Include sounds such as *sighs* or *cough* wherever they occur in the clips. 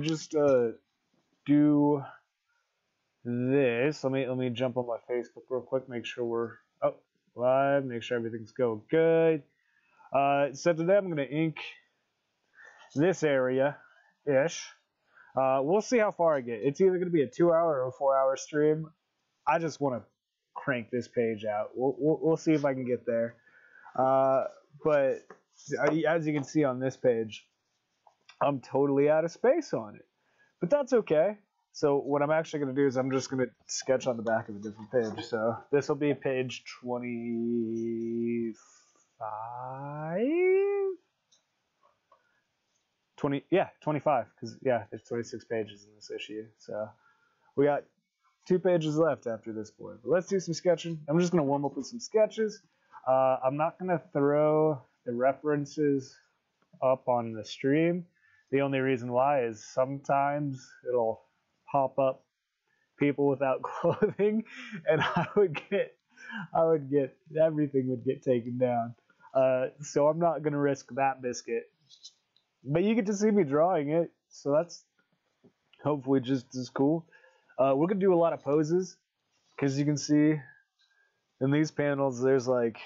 just uh, do this. Let me let me jump on my Facebook real quick. Make sure we're oh live. Make sure everything's going good. Uh, so today I'm going to ink this area ish. Uh, we'll see how far I get. It's either going to be a two hour or a four hour stream. I just want to crank this page out. We'll, we'll, we'll see if I can get there. Uh, but as you can see on this page, I'm totally out of space on it. But that's okay. So what I'm actually going to do is I'm just going to sketch on the back of a different page. So this will be page 25? 20, yeah, 25, because, yeah, there's 26 pages in this issue. So we got two pages left after this point. But let's do some sketching. I'm just going to warm up with some sketches. Uh, I'm not going to throw the references up on the stream. The only reason why is sometimes it'll pop up people without *laughs* clothing, and I would get, I would get everything would get taken down. Uh, so I'm not gonna risk that biscuit. But you get to see me drawing it, so that's hopefully just as cool. Uh, we're gonna do a lot of poses, because you can see in these panels there's like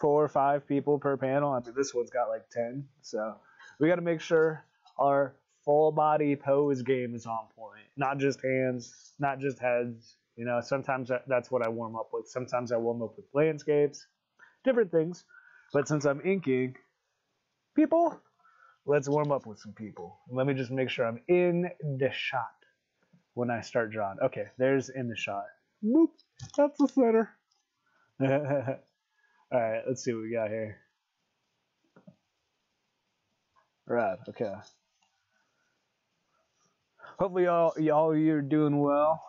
four or five people per panel. I mean, this one's got like ten, so we got to make sure our full body pose game is on point. Not just hands, not just heads. You know, sometimes that's what I warm up with. Sometimes I warm up with landscapes, different things. But since I'm inking people, let's warm up with some people. let me just make sure I'm in the shot when I start drawing. Okay, there's in the shot. Boop. That's the center. *laughs* All right, let's see what we got here. Right, okay. Hopefully y'all y'all you're doing well.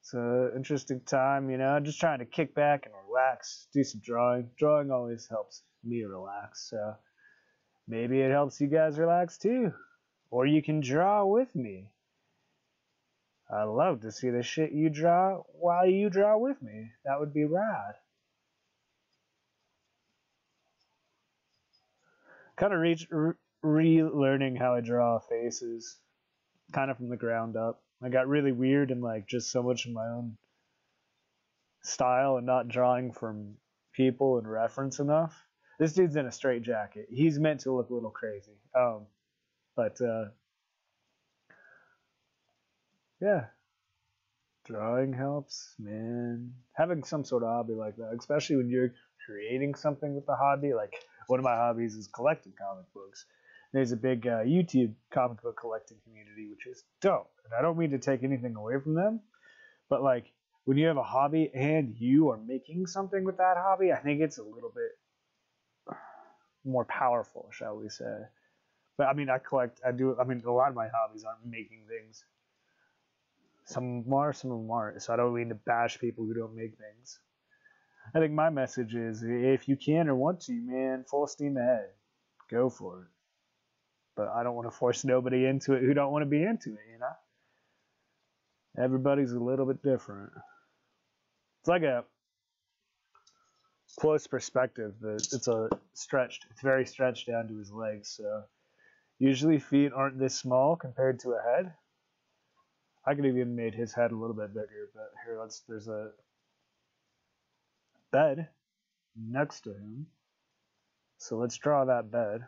It's an interesting time, you know, just trying to kick back and relax, do some drawing. Drawing always helps me relax, so maybe it helps you guys relax too. Or you can draw with me. I love to see the shit you draw while you draw with me. That would be rad. Kind of re- relearning how I draw faces, kind of from the ground up. I got really weird and like just so much of my own style and not drawing from people and reference enough. This dude's in a straight jacket. He's meant to look a little crazy. Um, but uh, yeah, drawing helps, man. Having some sort of hobby like that, especially when you're creating something with the hobby. Like one of my hobbies is collecting comic books. There's a big uh, YouTube comic book collecting community, which is dope. And I don't mean to take anything away from them, but like when you have a hobby and you are making something with that hobby, I think it's a little bit more powerful, shall we say. But I mean, I collect, I do, I mean, a lot of my hobbies aren't making things. Some are, some of them aren't. So I don't mean to bash people who don't make things. I think my message is if you can or want to, man, full steam ahead. Go for it. But I don't want to force nobody into it who don't want to be into it, you know? Everybody's a little bit different. It's like a close perspective. It's a stretched, it's very stretched down to his legs. So usually feet aren't this small compared to a head. I could have even made his head a little bit bigger, but here let's there's a bed next to him. So let's draw that bed.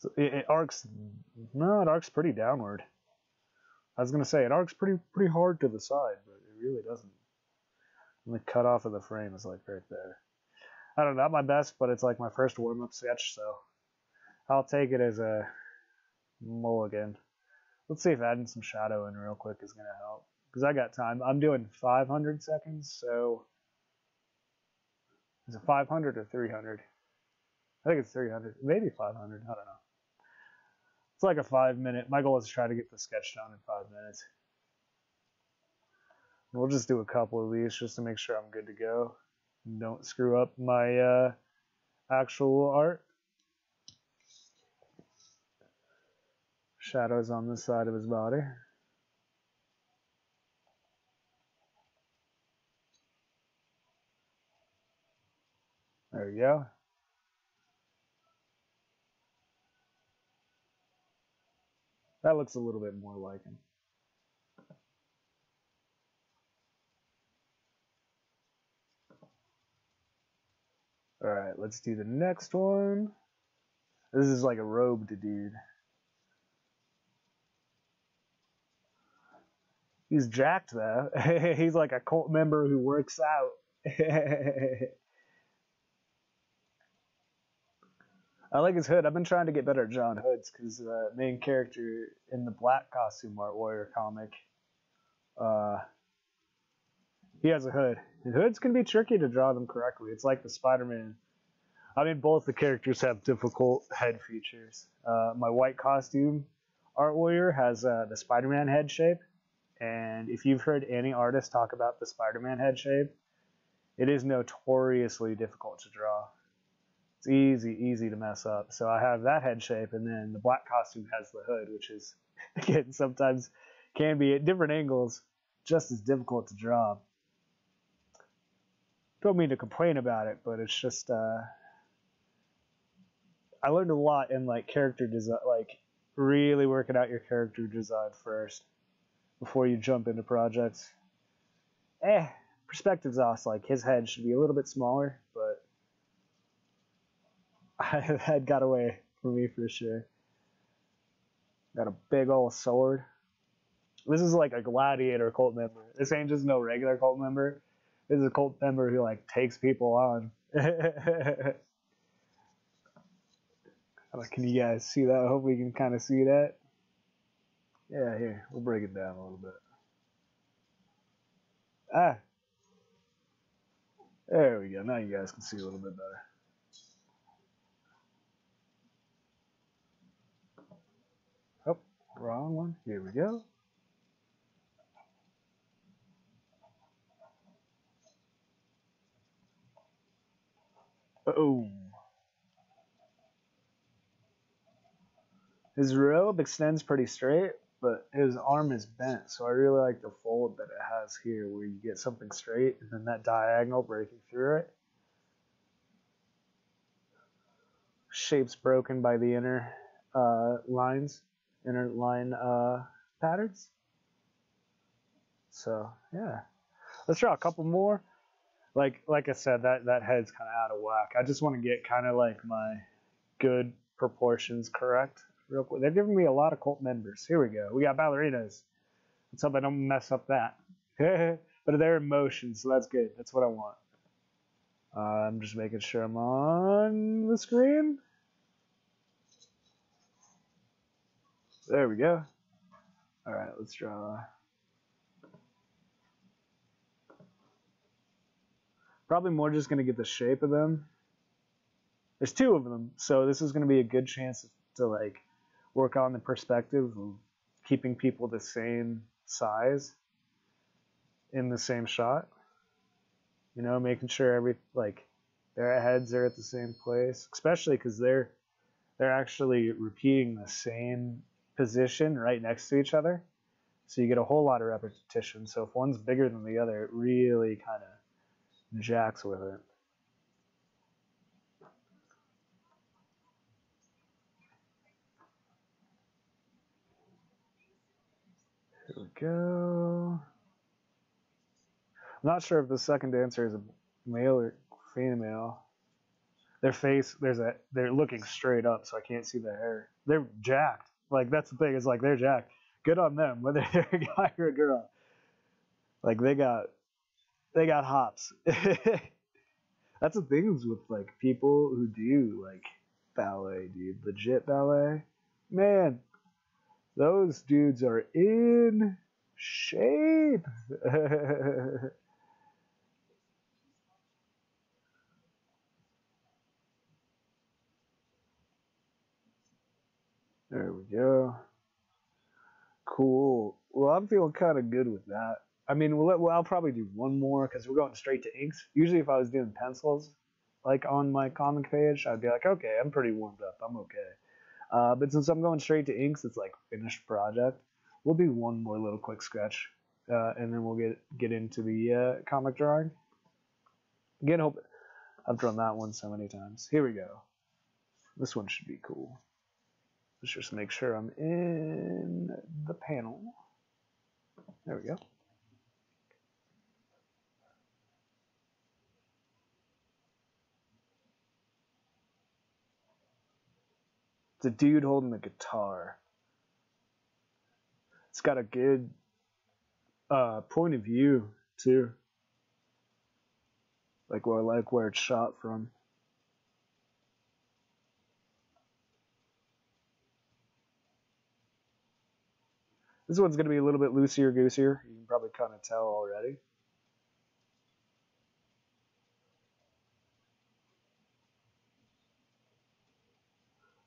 So it, it arcs no, it arcs pretty downward. I was gonna say it arcs pretty pretty hard to the side, but it really doesn't. And the cut off of the frame is like right there. I don't know, not my best, but it's like my first warm up sketch, so I'll take it as a mulligan. Let's see if adding some shadow in real quick is going to help. Because I got time. I'm doing 500 seconds, so... Is it 500 or 300? I think it's 300. Maybe 500. I don't know. It's like a five minute. My goal is to try to get the sketch done in five minutes. We'll just do a couple of these just to make sure I'm good to go. Don't screw up my uh, actual art. Shadows on the side of his body. There we go. That looks a little bit more like him. Alright, let's do the next one. This is like a robed dude. He's jacked though. *laughs* He's like a cult member who works out. *laughs* I like his hood. I've been trying to get better at John hoods because the main character in the black costume Art Warrior comic, uh, he has a hood. And hoods can be tricky to draw them correctly. It's like the Spider-Man. I mean, both the characters have difficult head features. Uh, my white costume Art Warrior has uh, the Spider-Man head shape, and if you've heard any artist talk about the Spider-Man head shape, it is notoriously difficult to draw. It's easy, easy to mess up. So I have that head shape, and then the black costume has the hood, which is, *laughs* again, sometimes can be at different angles just as difficult to draw. Don't mean to complain about it, but it's just, uh, I learned a lot in like character design, like really working out your character design first before you jump into projects. Eh, perspective's off. Like his head should be a little bit smaller, but *laughs* that got away from me for sure. Got a big old sword. This is like a gladiator cult member. This ain't just no regular cult member. This is a cult member who like takes people on. *laughs* can you guys see that? I hope we can kind of see that. Yeah, here, we'll break it down a little bit. Ah. There we go. Now you guys can see a little bit better. Oh, wrong one. Here we go. Oh. His robe extends pretty straight, but his arm is bent, so I really like the fold that it has here where you get something straight and then that diagonal breaking through it. Shape's broken by the inner uh, lines, inner line uh, patterns. So yeah, let's draw a couple more. Like like I said, that that head's kind of out of whack. I just want to get kind of like my good proportions correct real quick. They're giving me a lot of cult members. Here we go. We got ballerinas. Let's hope I don't mess up that. *laughs* but they're in motion, so that's good. That's what I want. Uh, I'm just making sure I'm on the screen. There we go. All right, let's draw. Probably more just going to get the shape of them. There's two of them, so this is going to be a good chance to like work on the perspective of keeping people the same size in the same shot. You know, making sure every like their heads are at the same place, especially because they're they're actually repeating the same position right next to each other. So you get a whole lot of repetition. So if one's bigger than the other, it really kind of jacks with it. Here we go. I'm not sure if the second dancer is a male or female. Their face, there's a, they're looking straight up, so I can't see the hair. They're jacked. Like that's the thing. It's like they're jacked. Good on them, *laughs* whether they're a guy or a girl. Like they got, they got hops. *laughs* that's the things with like people who do like ballet, dude. Legit ballet. Man, those dudes are in shape. *laughs* there we go. Cool. Well, I'm feeling kind of good with that. I mean, we'll, well I'll probably do one more because we're going straight to inks. Usually, if I was doing pencils, like on my comic page, I'd be like, okay, I'm pretty warmed up. I'm okay. Uh, but since I'm going straight to inks, it's like finished project. We'll do one more little quick sketch, uh, and then we'll get get into the uh, comic drawing. Again, hope I've drawn that one so many times. Here we go. This one should be cool. Let's just make sure I'm in the panel. There we go. The dude holding the guitar. It's got a good uh, point of view too. Like where I like where it's shot from. This one's going to be a little bit loosier goosier. You can probably kind of tell already.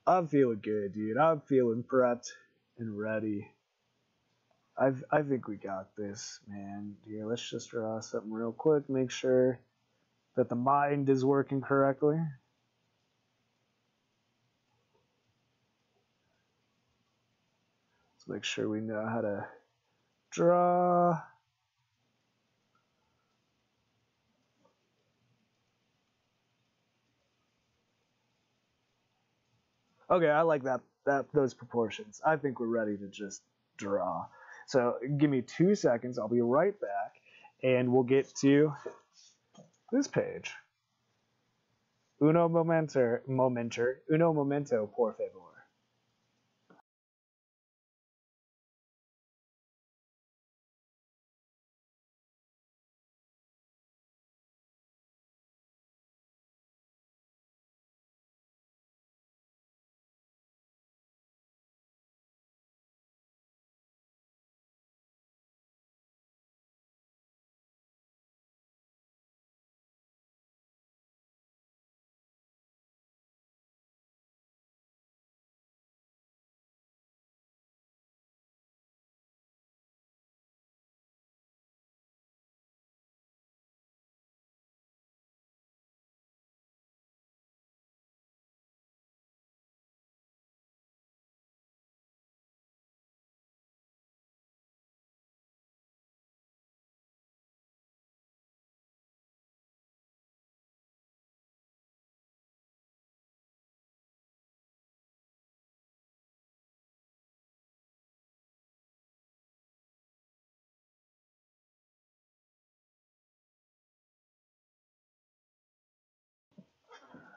I'm feeling good, dude. I'm feeling prepped and ready. I I think we got this, man. Here, let's just draw something real quick. Make sure that the mind is working correctly. Let's make sure we know how to draw. Okay, I like that that those proportions. I think we're ready to just draw. So give me two seconds. I'll be right back, and we'll get to this page. Uno momento, momento, uno momento, por favor.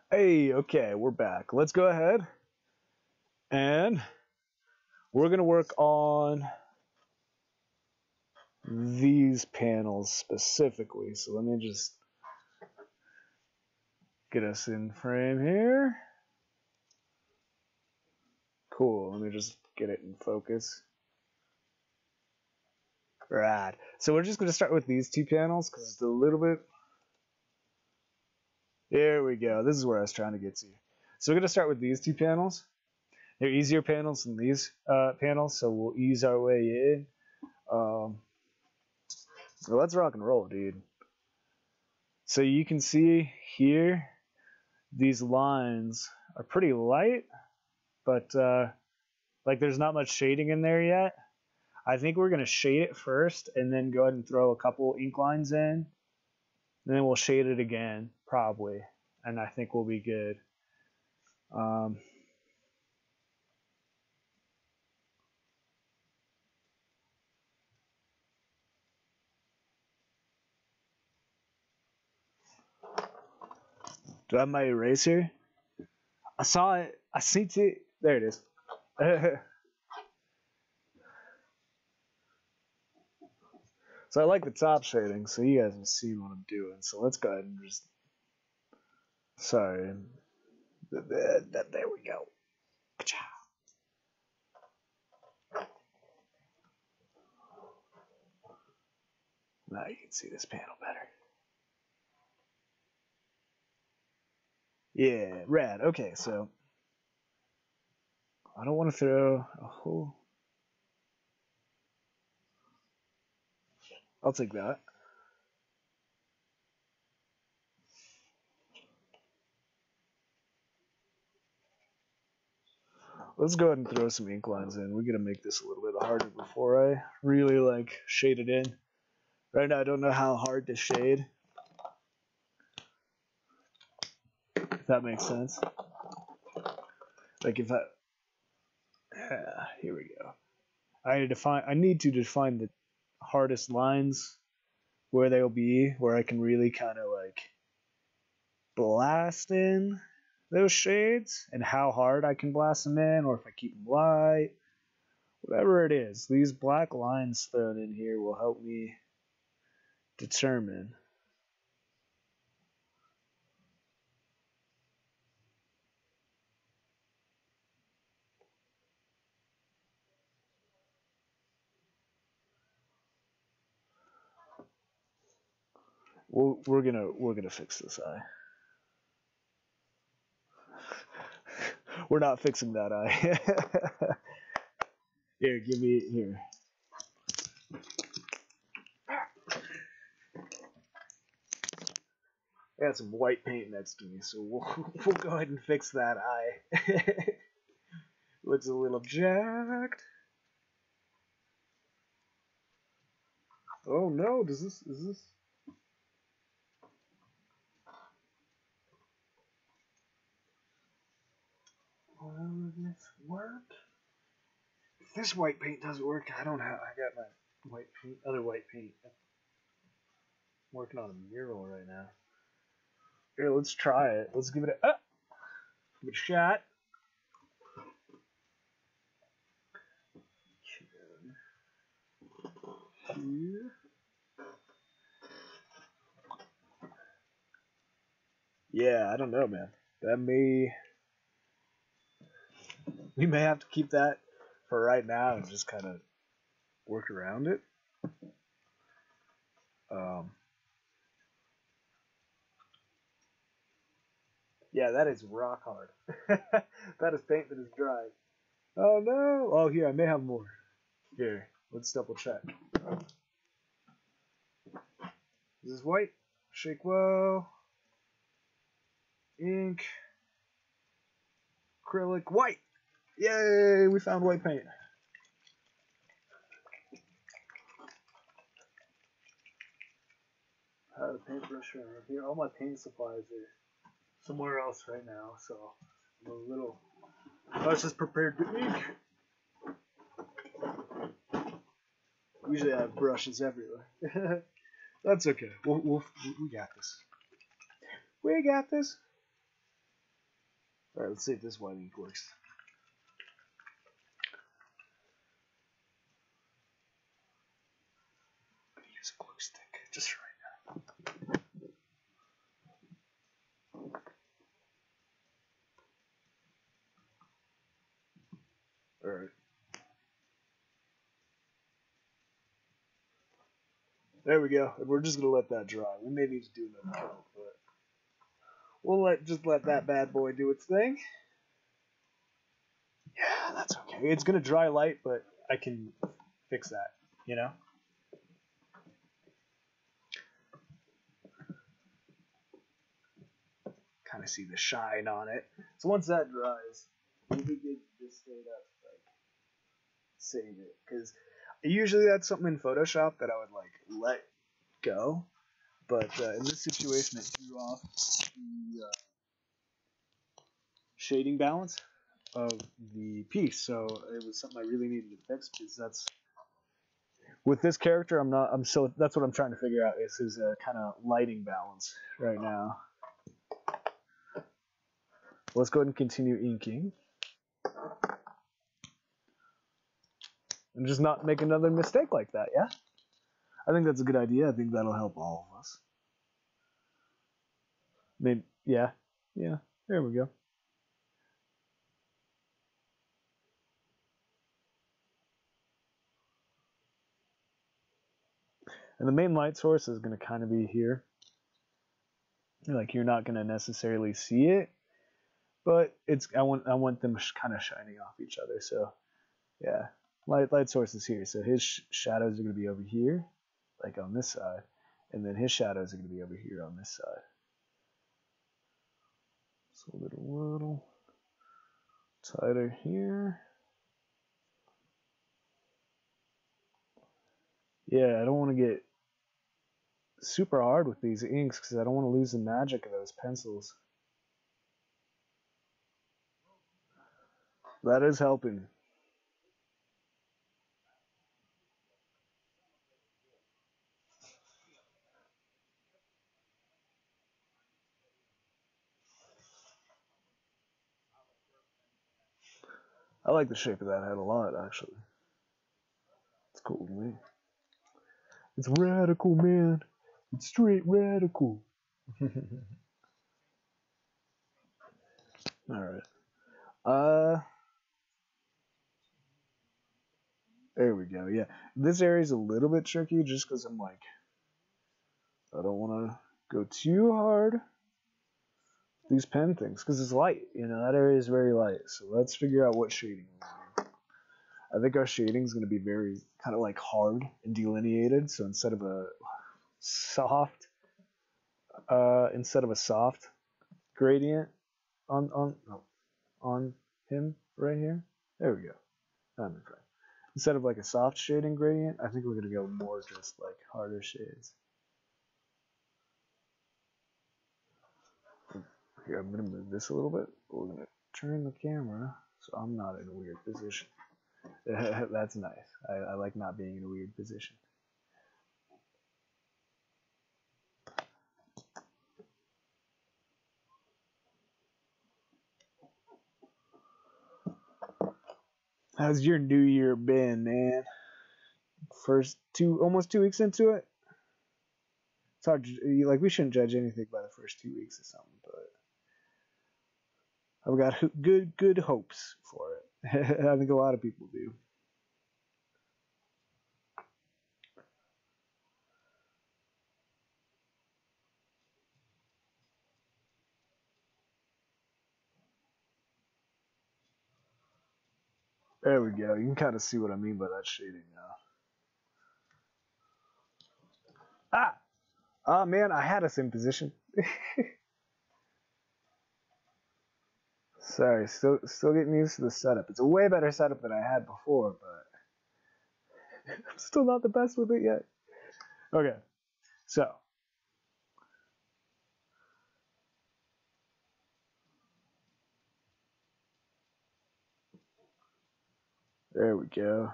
Hey, okay, we're back. Let's go ahead and we're going to work on these panels specifically. So let me just get us in frame here. Cool, let me just get it in focus. Right, so we're just going to start with these two panels because it's a little bit there we go. This is where I was trying to get to. So we're going to start with these two panels. They're easier panels than these uh, panels, so we'll ease our way in. Um, so let's rock and roll, dude. So you can see here, these lines are pretty light, but uh, like there's not much shading in there yet. I think we're going to shade it first and then go ahead and throw a couple ink lines in. And then we'll shade it again probably, and I think we'll be good. Um, Do I have my eraser? I saw it. I seen it. There it is. *laughs* so I like the top shading, so you guys have seen what I'm doing. So let's go ahead and just so there we go. Now you can see this panel better. Yeah, rad. Okay, so I don't want to throw a whole. I'll take that. Let's go ahead and throw some ink lines in. We're gonna make this a little bit harder before I really like shade it in. Right now I don't know how hard to shade. if that makes sense. Like if I, yeah, here we go. I need to define. I need to define the hardest lines where they'll be, where I can really kind of like blast in those shades and how hard I can blast them in, or if I keep them light, whatever it is. These black lines thrown in here will help me determine we're, gonna we're gonna fix this eye. We're not fixing that eye. *laughs* here, give me here. I got some white paint next to me, so we'll, *laughs* we'll go ahead and fix that eye. *laughs* Looks a little jacked. Oh no, does this is this Will this work? If this white paint doesn't work, I don't have. I got my white paint, other white paint. I'm working on a mural right now. Here, let's try it. Let's give it a, uh, give it a shot. Yeah, I don't know, man. That may we may have to keep that for right now and just kind of work around it. Um, yeah, that is rock hard. *laughs* that is paint that is dry. Oh no! Oh, here, I may have more. Here, let's double check. This is white. Shake well. Ink. Acrylic. White! Yay, we found white paint. I have a paintbrush right here. All my paint supplies are somewhere else right now, so I'm a little. I was just prepared to ink. Usually I have brushes everywhere. *laughs* That's okay. We'll, we'll, we got this. We got this. Alright, let's see if this white ink works. use a glue stick just right now. Alright. There we go. We're just gonna let that dry. We may need to do another coat, but we'll let just let that bad boy do its thing. Yeah, that's okay. It's gonna dry light, but I can fix that, you know? Kind of see the shine on it. So once that dries, could just straight up like save it because usually that's something in Photoshop that I would like let go, but uh, in this situation it threw off the uh, shading balance of the piece, so it was something I really needed to fix because that's with this character I'm not I'm so that's what I'm trying to figure out is his uh, kind of lighting balance right now. Let's go ahead and continue inking. And just not make another mistake like that, yeah? I think that's a good idea. I think that'll help all of us. Maybe, yeah, yeah, there we go. And the main light source is going to kind of be here. Like you're not going to necessarily see it, but it's I want I want them kind of shining off each other. So yeah, light light source is here. So his sh shadows are going to be over here, like on this side, and then his shadows are going to be over here on this side. So a little, little tighter here. Yeah, I don't want to get super hard with these inks because I don't want to lose the magic of those pencils. That is helping. I like the shape of that head a lot, actually. It's cool to me. It's radical, man. It's straight radical. *laughs* All right. Uh. There we go. Yeah, this area is a little bit tricky just because I'm like, I don't want to go too hard. These pen things because it's light. You know that area is very light. So let's figure out what shading. I think our shading is going to be very kind of like hard and delineated. So instead of a soft, uh, instead of a soft gradient on on no, on him right here. There we go. I'm. Instead of like a soft shading gradient, I think we're gonna go more just like harder shades. Here, I'm gonna move this a little bit. We're gonna turn the camera so I'm not in a weird position. *laughs* That's nice. I, I like not being in a weird position. How's your new year been, man? First two, almost two weeks into it. It's hard. To, like we shouldn't judge anything by the first two weeks or something, but I've got good, good hopes for it. *laughs* I think a lot of people do. There we go. You can kind of see what I mean by that shading now. Ah! Oh man, I had us in position. *laughs* Sorry, still still getting used to the setup. It's a way better setup than I had before, but *laughs* I'm still not the best with it yet. Okay, so There we go.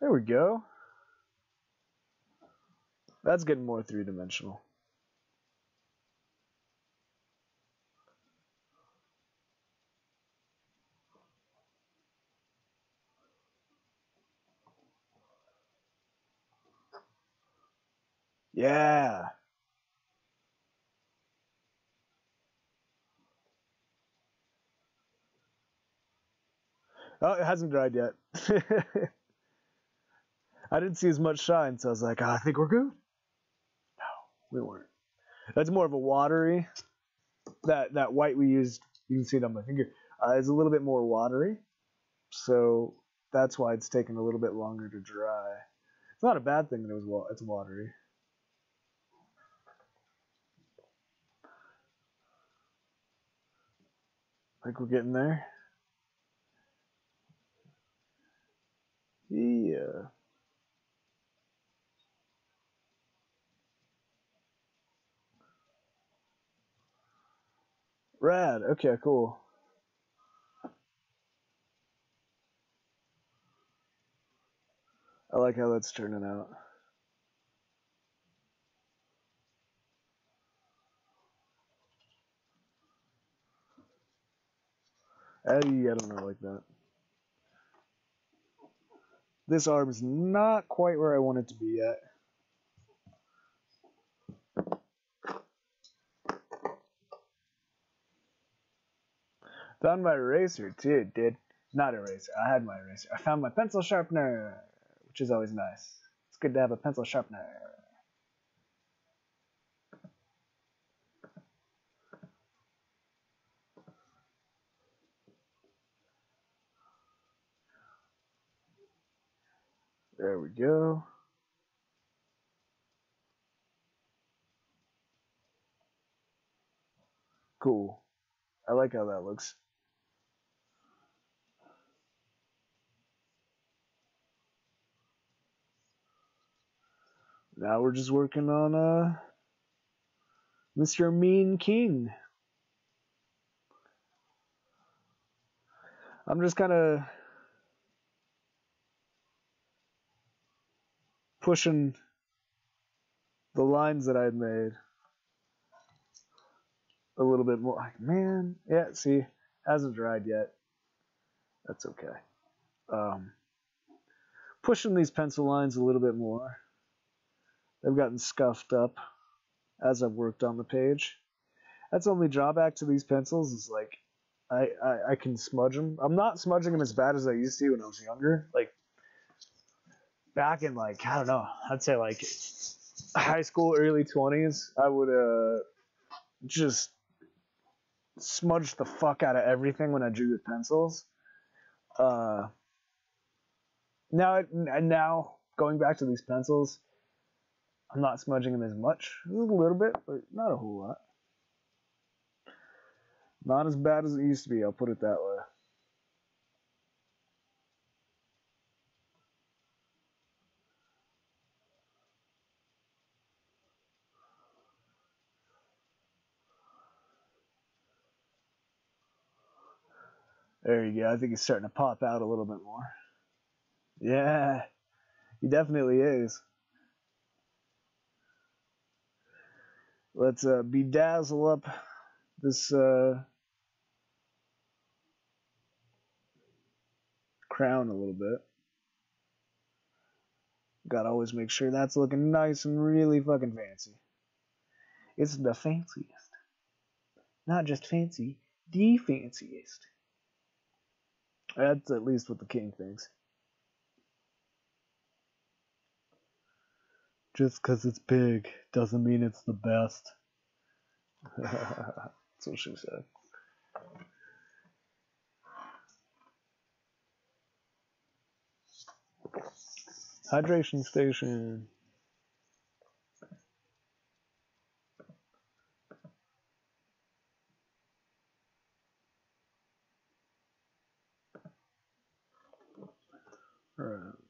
There we go. That's getting more three-dimensional. Yeah. Oh, it hasn't dried yet. *laughs* I didn't see as much shine, so I was like, oh, I think we're good. No, we weren't. That's more of a watery. That that white we used, you can see it on my finger, uh, is a little bit more watery. So that's why it's taken a little bit longer to dry. It's not a bad thing that it was it's watery. Think we're getting there. Yeah. Rad. Okay, cool. I like how that's turning out. Eddie, I don't know like that. This arm is not quite where I want it to be yet. Found my eraser too, dude. Not eraser. I had my eraser. I found my pencil sharpener, which is always nice. It's good to have a pencil sharpener. There we go. Cool. I like how that looks. Now we're just working on uh, Mr. Mean King. I'm just kind of pushing the lines that I'd made a little bit more. Like, man, yeah, see, hasn't dried yet. That's okay. Um, pushing these pencil lines a little bit more. They've gotten scuffed up as I've worked on the page. That's the only drawback to these pencils is like I, I, I can smudge them. I'm not smudging them as bad as I used to when I was younger. Like back in like I don't know, I'd say like high school, early twenties, I would uh just smudge the fuck out of everything when I drew with pencils. Uh, now and now going back to these pencils, I'm not smudging them as much. A little bit, but not a whole lot. Not as bad as it used to be, I'll put it that way. There you go. I think he's starting to pop out a little bit more. Yeah, he definitely is. Let's uh, bedazzle up this uh, crown a little bit. Gotta always make sure that's looking nice and really fucking fancy. It's the fanciest. Not just fancy, the fanciest. That's at least what the king thinks. Just because it's big doesn't mean it's the best. *laughs* That's what she said. Hydration station. I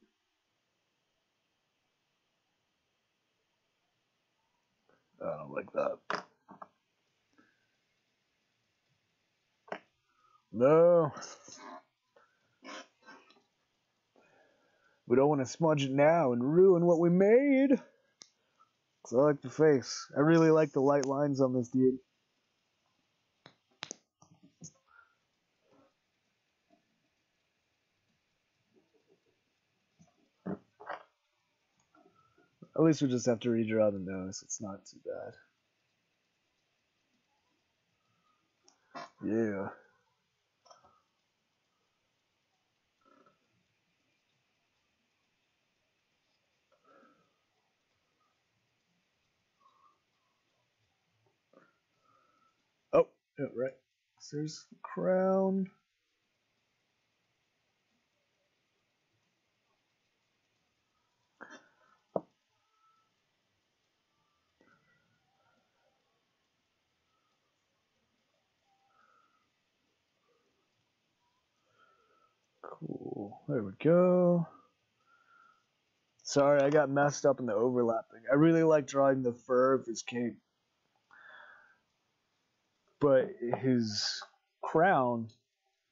don't like that. No. We don't want to smudge it now and ruin what we made. Cause I like the face. I really like the light lines on this dude. At least we just have to redraw the nose. It's not too bad. Yeah. Oh, yeah, right. So there's the crown. Cool. There we go. Sorry, I got messed up in the overlapping. I really like drawing the fur of his cape. But his crown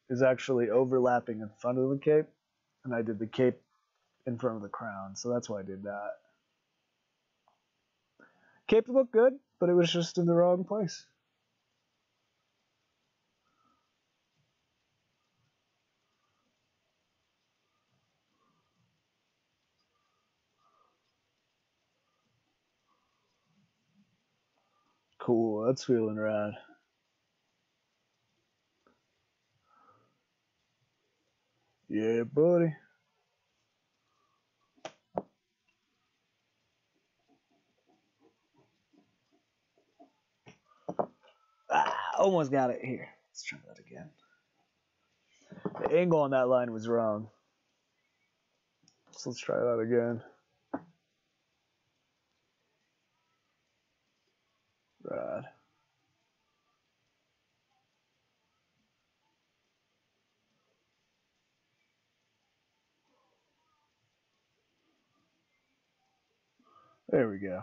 is actually overlapping in front of the cape. And I did the cape in front of the crown. So that's why I did that. Cape looked good, but it was just in the wrong place. Cool, that's feeling rad. Yeah, buddy. Ah, almost got it here. Let's try that again. The angle on that line was wrong. So let's try that again. Rad. There we go.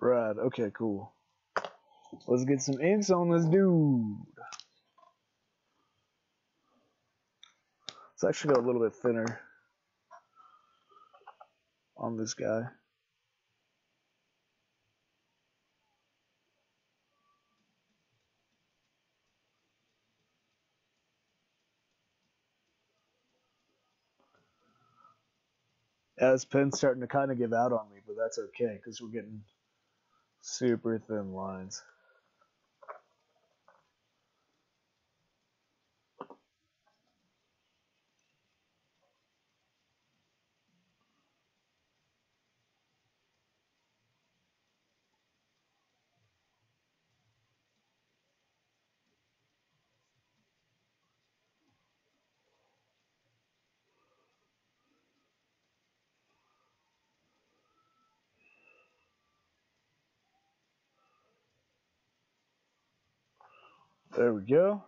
Right, okay, cool. Let's get some inks on this dude. Let's actually go a little bit thinner on this guy. As pen's starting to kind of give out on me, but that's okay because we're getting super thin lines. There we go.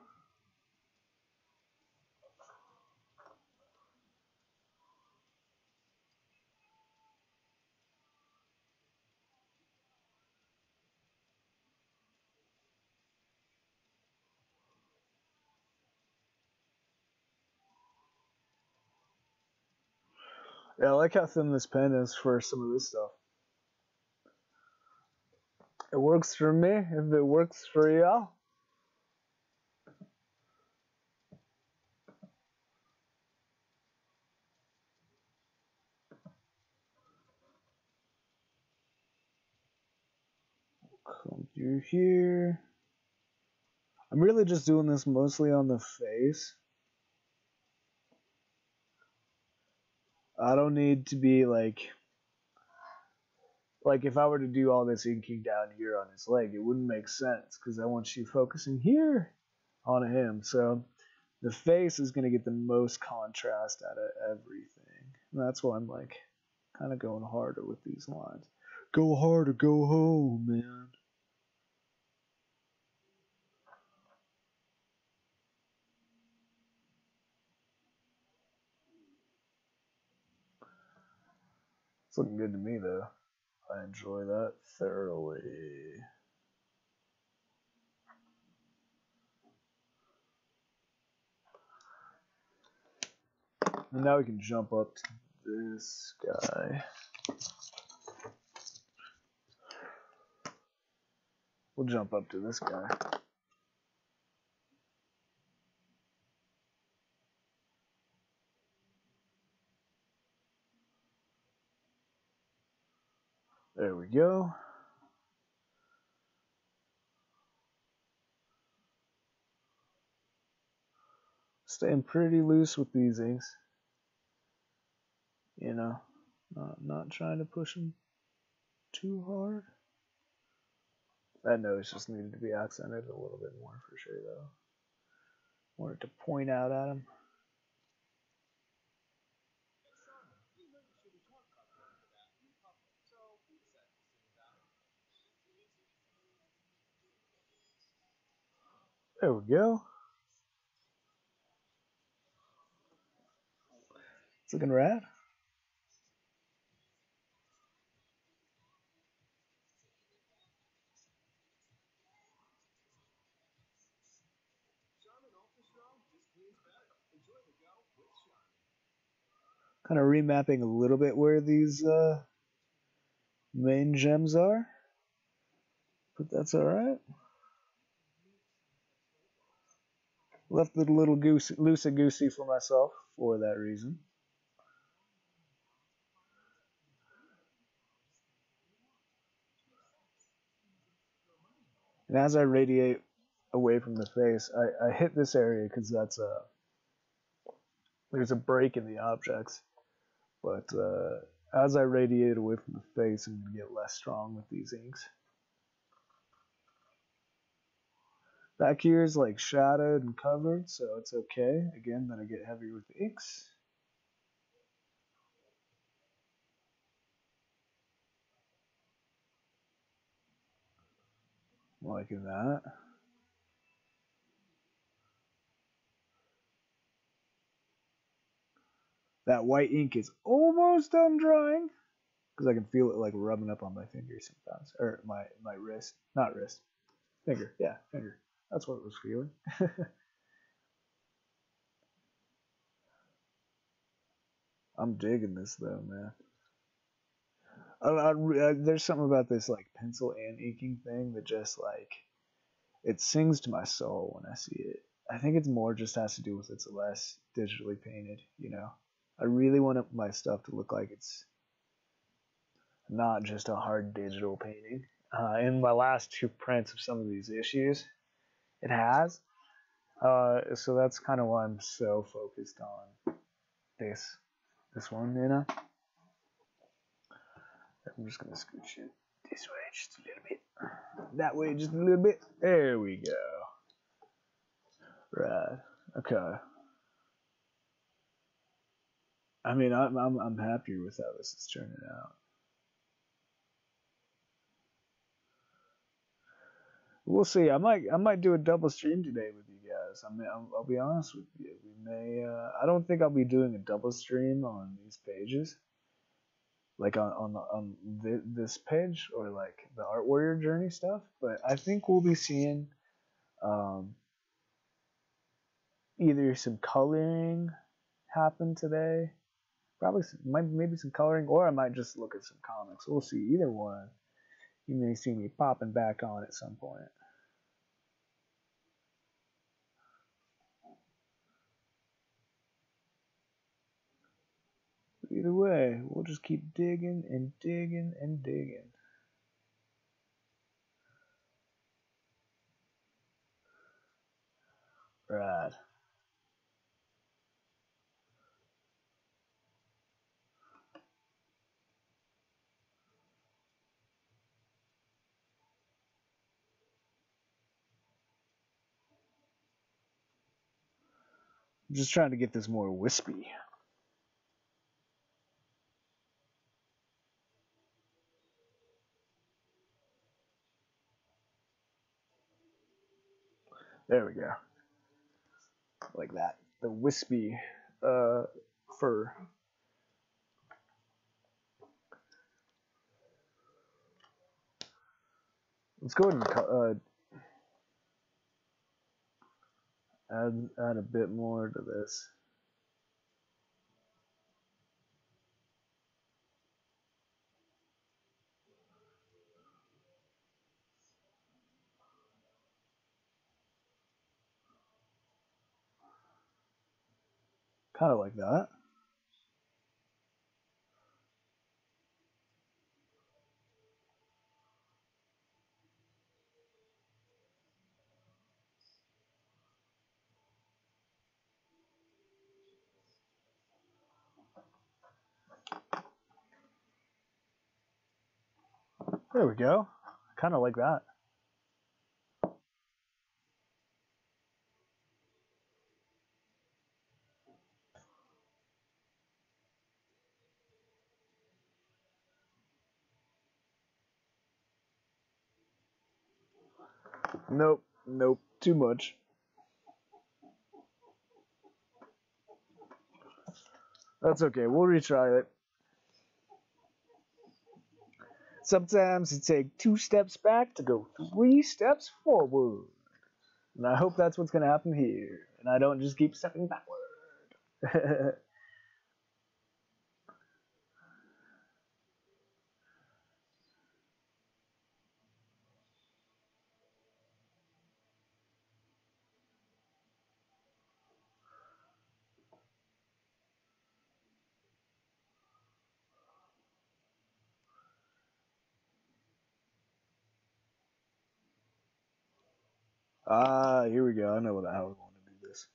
Yeah, I like how thin this pen is for some of this stuff. It works for me. If it works for y'all. Here. I'm really just doing this mostly on the face. I don't need to be like like if I were to do all this inking down here on his leg, it wouldn't make sense because I want you focusing here on him. So the face is going to get the most contrast out of everything. And that's why I'm like kind of going harder with these lines. Go hard or go home, man. It's looking good to me though. I enjoy that thoroughly. And now we can jump up to this guy. We'll jump up to this guy. There we go. Staying pretty loose with these inks. You know, not, not trying to push them too hard. That nose just needed to be accented a little bit more for sure though. Wanted to point out at him. There we go. It's looking rad. Kind of remapping a little bit where these uh, main gems are, but that's all right. Left it a little goosey, loosey goosey for myself for that reason. And as I radiate away from the face, I, I hit this area because that's a there's a break in the objects. But uh, as I radiate away from the face, I'm to get less strong with these inks. Back here is like shadowed and covered, so it's okay. Again, then I get heavier with the inks. Liking that. That white ink is almost done drying because I can feel it like rubbing up on my fingers sometimes, or my my wrist, not wrist, finger, yeah, finger. That's what it was feeling. *laughs* I'm digging this though, man. I, I, I, there's something about this like pencil and inking thing that just like it sings to my soul when I see it. I think it's more just has to do with it's less digitally painted, you know. I really want my stuff to look like it's not just a hard digital painting. Uh, in my last two prints of some of these issues, it has. Uh, so that's kind of why I'm so focused on this this one, you know. I'm just gonna scooch it this way just a little bit. That way just a little bit. There we go. Right. Okay. I mean, I'm I'm I'm happier with how this is turning out. We'll see. I might I might do a double stream today with you guys. I mean, I'll, I'll be honest with you. We may. Uh, I don't think I'll be doing a double stream on these pages, like on on on th this page or like the Art Warrior Journey stuff. But I think we'll be seeing um, either some coloring happen today probably some, might, maybe some coloring, or I might just look at some comics. We'll see. Either one. You may see me popping back on at some point. Either way, we'll just keep digging and digging and digging. Right. I'm just trying to get this more wispy. There we go. Like that. The wispy uh, fur. Let's go ahead and uh, add, add a bit more to this. Kind of like that. There we go. Kind of like that. Nope, nope, too much. That's okay, we'll retry it. Sometimes it takes two steps back to go three steps forward. And I hope that's what's going to happen here. And I don't just keep stepping backward. *laughs* Ah, here we go. I know what how we want to do this.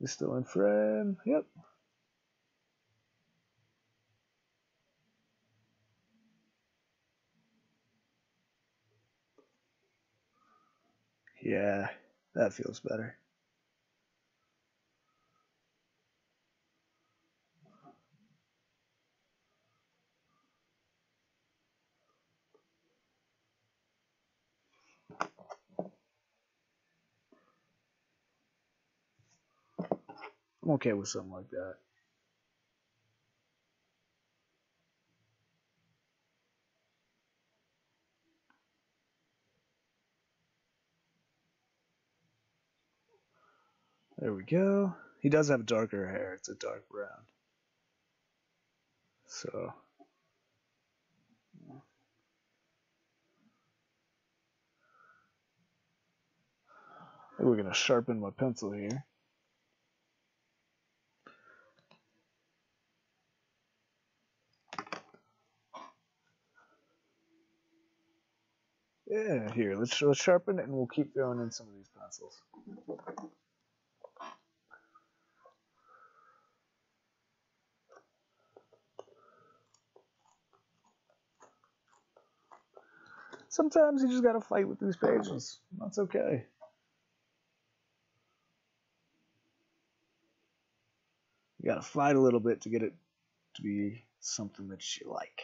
It's still in frame. Yep. Yeah, that feels better. I'm okay with something like that. There we go. He does have darker hair. It's a dark brown. So. We're going to sharpen my pencil here. Yeah, here, let's, let's sharpen it and we'll keep throwing in some of these pencils. Sometimes you just gotta fight with these pages. That's okay. You gotta fight a little bit to get it to be something that you like.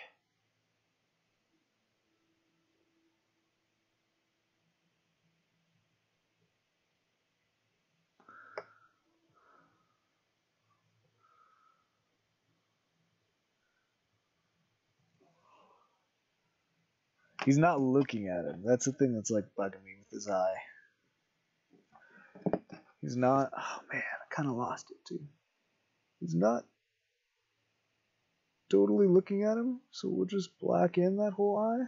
He's not looking at him. That's the thing that's like bugging me with his eye. He's not. Oh man, I kind of lost it too. He's not totally looking at him, so we'll just black in that whole eye.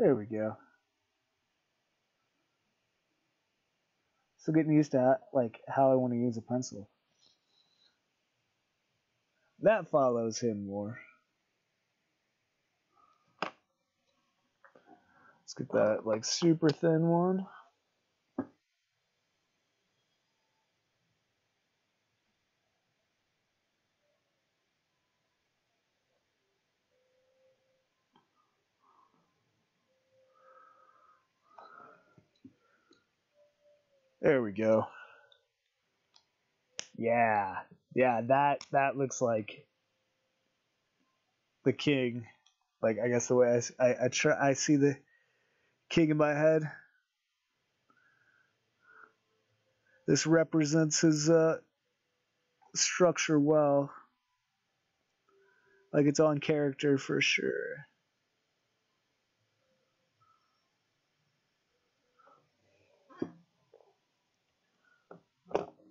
There we go. Still getting used to uh, like how I want to use a pencil. That follows him more. Let's get that like super thin one. There we go. Yeah, yeah, that that looks like the king. Like I guess the way I I, I try I see the king in my head. This represents his uh, structure well. Like it's on character for sure.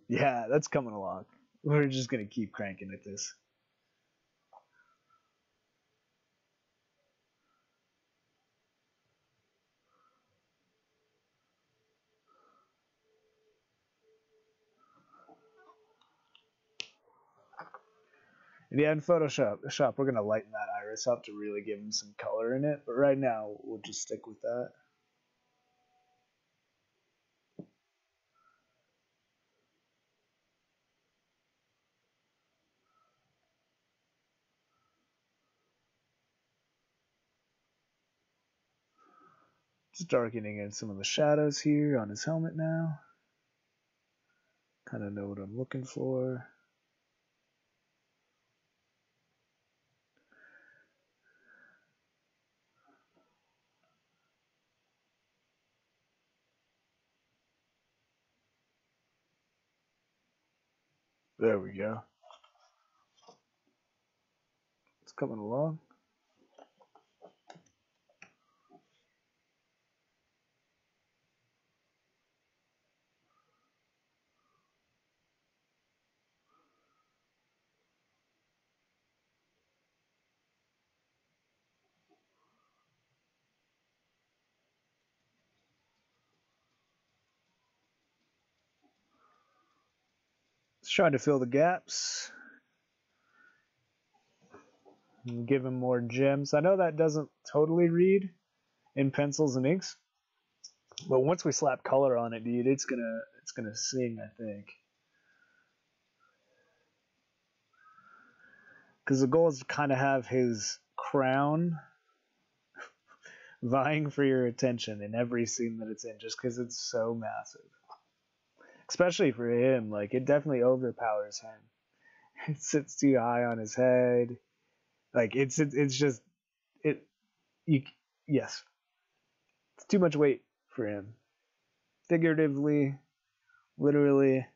Yeah, that's coming along. We're just gonna keep cranking at this. And yeah, in Photoshop, shop, we're gonna lighten that iris up to really give him some color in it. But right now, we'll just stick with that. Darkening in some of the shadows here on his helmet now. Kind of know what I'm looking for. There we go. It's coming along. Trying to fill the gaps. Give him more gems. I know that doesn't totally read in pencils and inks, but once we slap color on it, dude, it's gonna it's gonna sing. I think. Because the goal is to kind of have his crown *laughs* vying for your attention in every scene that it's in, just because it's so massive. Especially for him. Like it definitely overpowers him. *laughs* It sits too high on his head. Like it's it's, it's just it. You yes, it's too much weight for him. Figuratively, literally,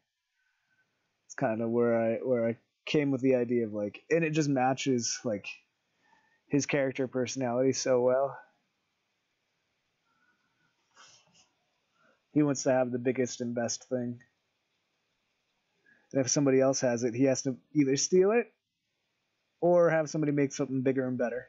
it's kind of where I where I came with the idea of like, and it just matches like his character personality so well. He wants to have the biggest and best thing. And if somebody else has it, he has to either steal it or have somebody make something bigger and better.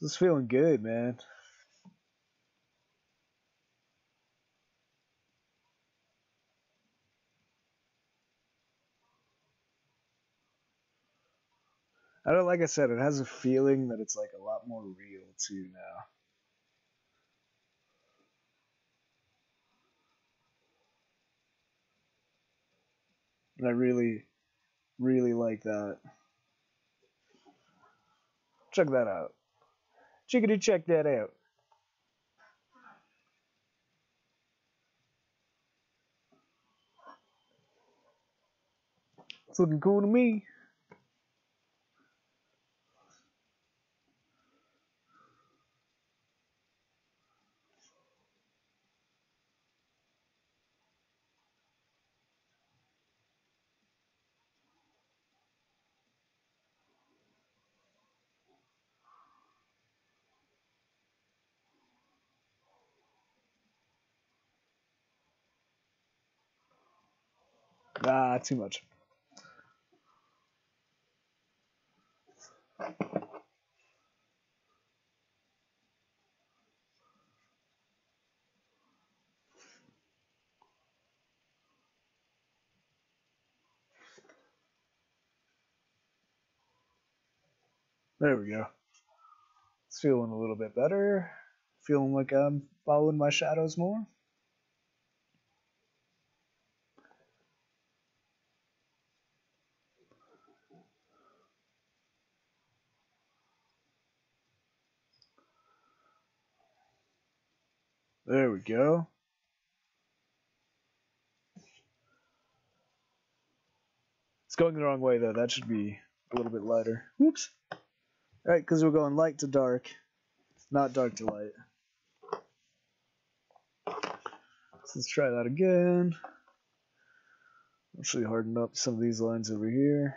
This is feeling good, man. I don't like I said, it has a feeling that it's like a lot more real too now. And I really, really like that. Check that out. Chickadee, check that out. It's looking cool to me. Ah, too much. There we go. It's feeling a little bit better. Feeling like I'm following my shadows more. There we go. It's going the wrong way though. That should be a little bit lighter. Whoops. Alright, because we're going light to dark, not dark to light. So let's try that again. Actually harden up some of these lines over here.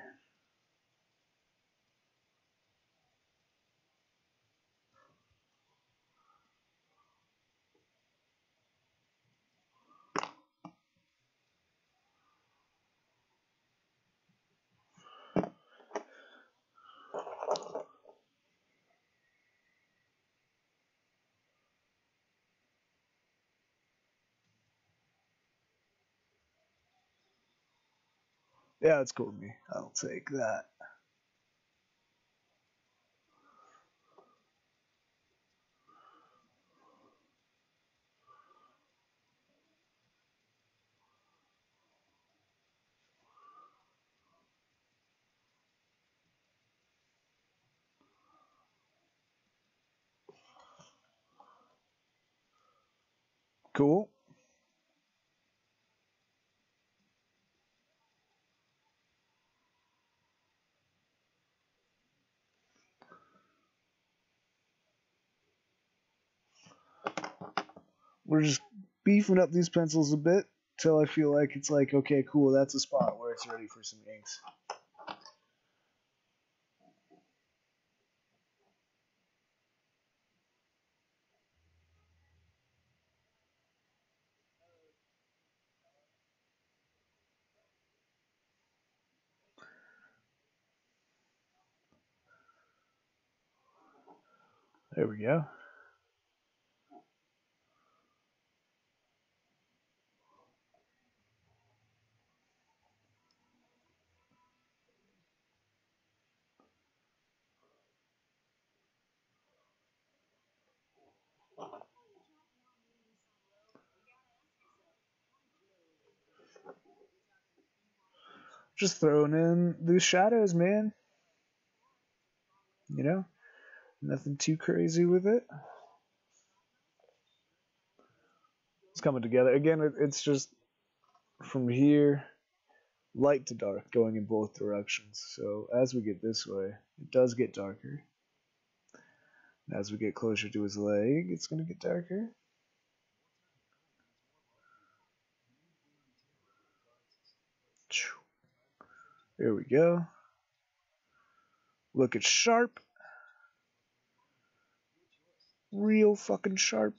Yeah, it's cool me. I'll take that. Cool. We're just beefing up these pencils a bit till I feel like it's like, okay, cool, that's a spot where it's ready for some inks. There we go. Just throwing in these shadows, man. You know, nothing too crazy with it. It's coming together. Again, it's just from here, light to dark, going in both directions. So as we get this way, it does get darker. As we get closer to his leg, it's going to get darker. There we go. Look at sharp. Real fucking sharp.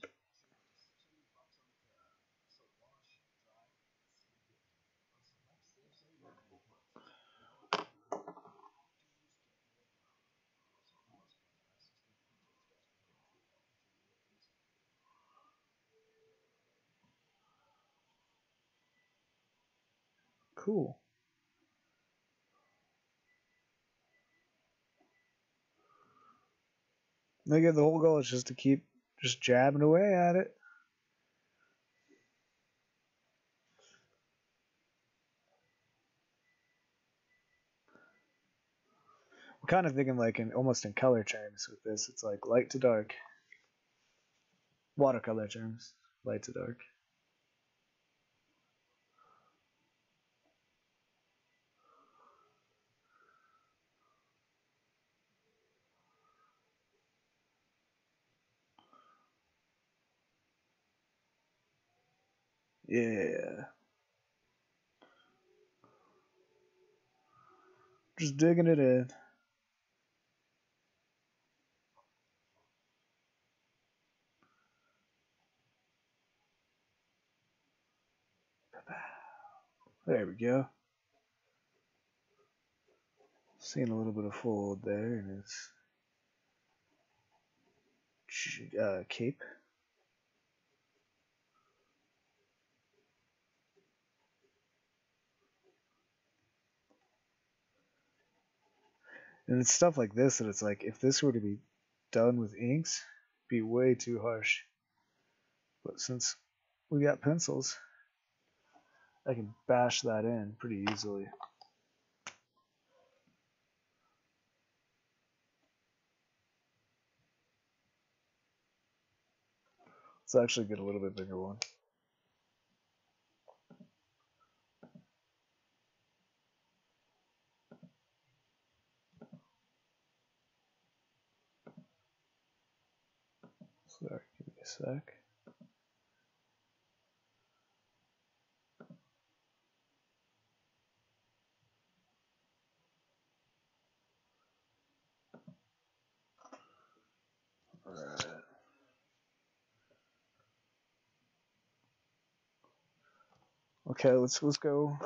Cool. Again, the whole goal is just to keep just jabbing away at it. I'm kind of thinking like in almost in color terms with this. It's like light to dark. Watercolor terms, light to dark. Yeah. Just digging it in. There we go. Seeing a little bit of fold there in his uh, cape. And it's stuff like this that it's like, if this were to be done with inks, be way too harsh. But since we got pencils, I can bash that in pretty easily. Let's actually get a little bit bigger one. Sorry, give me a sec. Okay, let's let's go.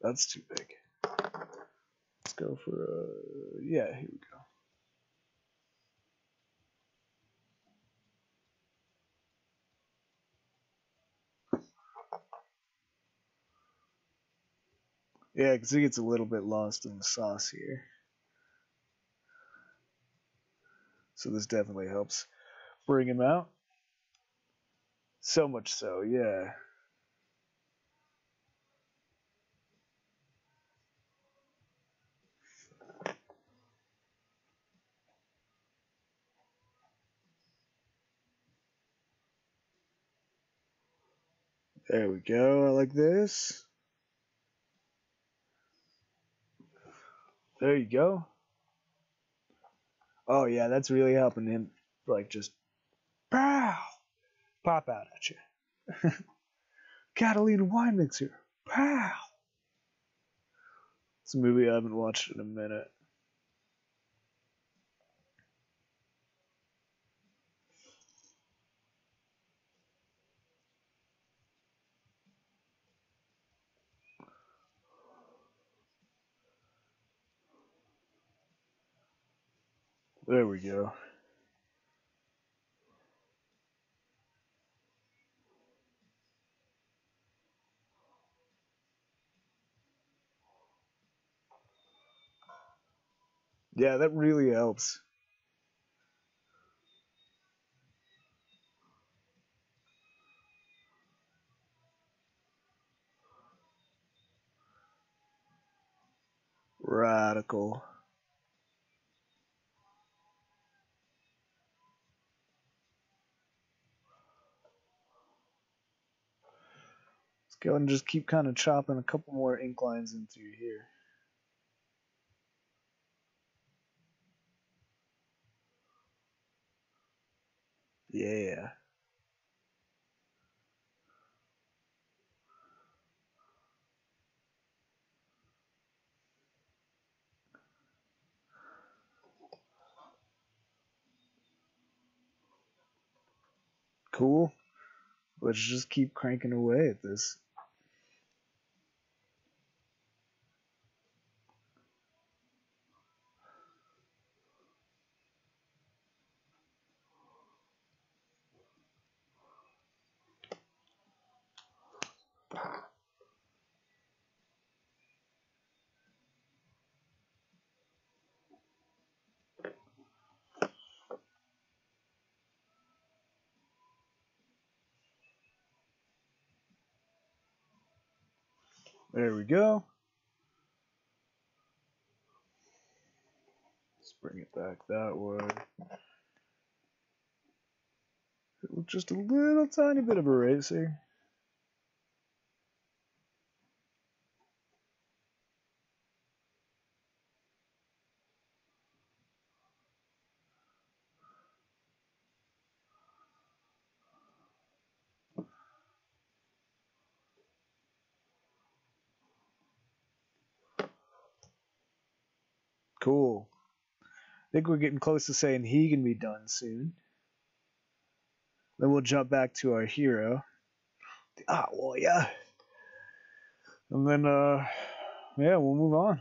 That's too big. Let's go for uh yeah, here we go. Yeah, because he gets a little bit lost in the sauce here. So this definitely helps bring him out. So much so, yeah. There we go, I like this. There you go. Oh yeah, that's really helping him like just pow pop out at you. *laughs* Catalina wine mixer. Pow. It's a movie I haven't watched in a minute. There we go. Yeah, that really helps. Radical. Go and just keep kind of chopping a couple more ink lines in through here. Yeah. Cool. Let's just keep cranking away at this. There we go. Let's bring it back that way. Just a little tiny bit of erasing. Cool. I think we're getting close to saying he can be done soon. Then we'll jump back to our hero. Ah, well, yeah. And then, uh, yeah, we'll move on.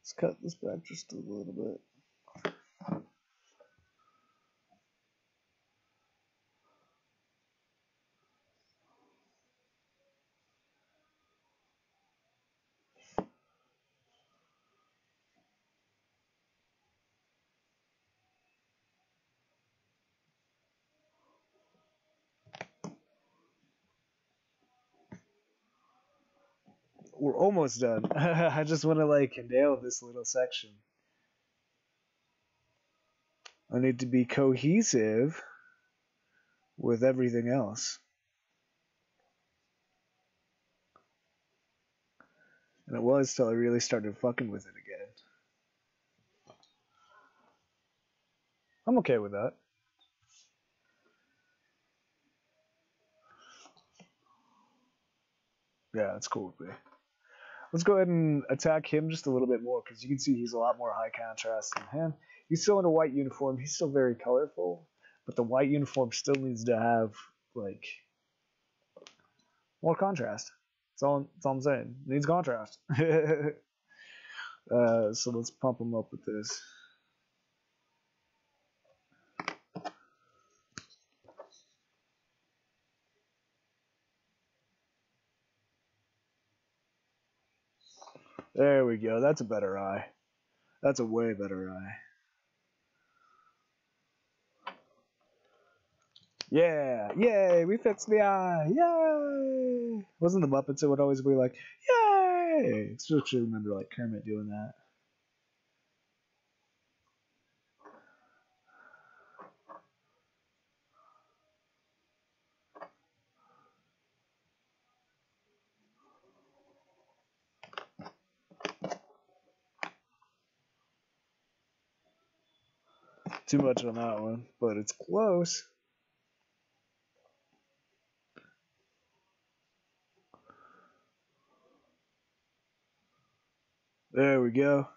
Let's cut this back just a little bit. we're almost done. *laughs* I just want to like nail this little section. I need to be cohesive with everything else. And it was till I really started fucking with it again. I'm okay with that. Yeah, that's cool with me. Let's go ahead and attack him just a little bit more because you can see he's a lot more high contrast than him. He's still in a white uniform. He's still very colorful, but the white uniform still needs to have like more contrast. That's all, that's all I'm saying. Needs contrast. *laughs* uh, so let's pump him up with this. There we go. That's a better eye. That's a way better eye. Yeah, yay, we fixed the eye, yay! Wasn't the Muppets that would always be like, yay! Still remember like Kermit doing that. Too much on that one, but it's close. There we go.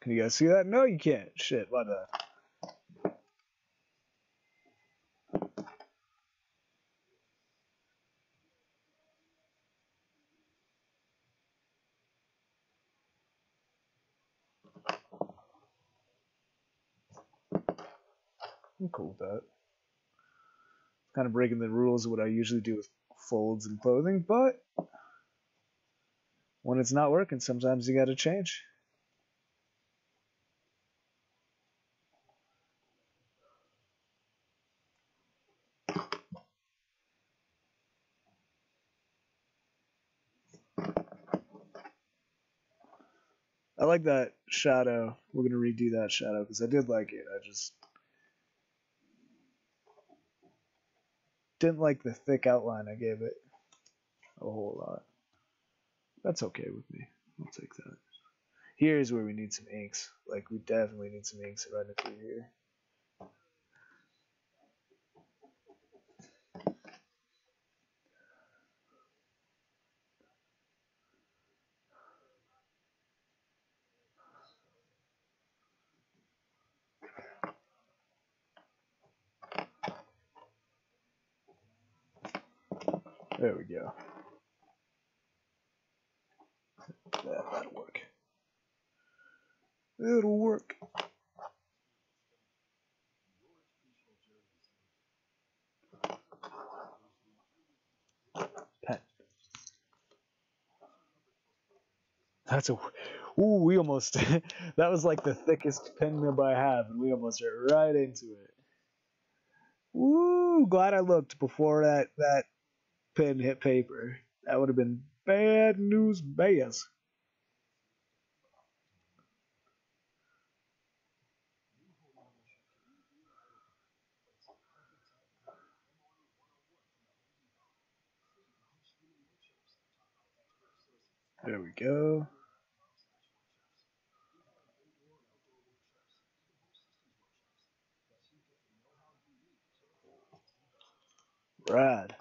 Can you guys see that? No, you can't. Shit, my bad. I'm cool with that. kind of breaking the rules of what I usually do with folds and clothing, but when it's not working, sometimes you got to change. I like that shadow. We're gonna redo that shadow because I did like it. I just didn't like the thick outline I gave it a whole lot. That's okay with me. I'll take that. Here's where we need some inks. Like we definitely need some inks running through here. There we go. Yeah, that'll work. It'll work. Pen. That's a. Ooh, we almost. *laughs* that was like the thickest pen nib I have, and we almost went right into it. Ooh, glad I looked before that that pen hit paper. That would have been bad news bears. There we go. Rad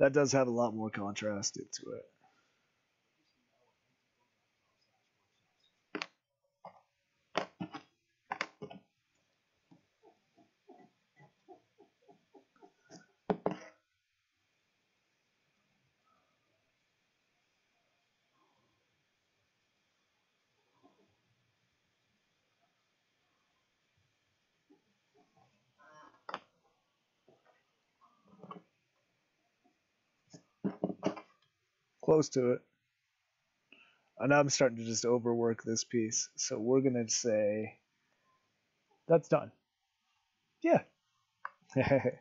that does have a lot more contrast into it. Close to it. And I'm starting to just overwork this piece. So we're going to say that's done. Yeah. *laughs* there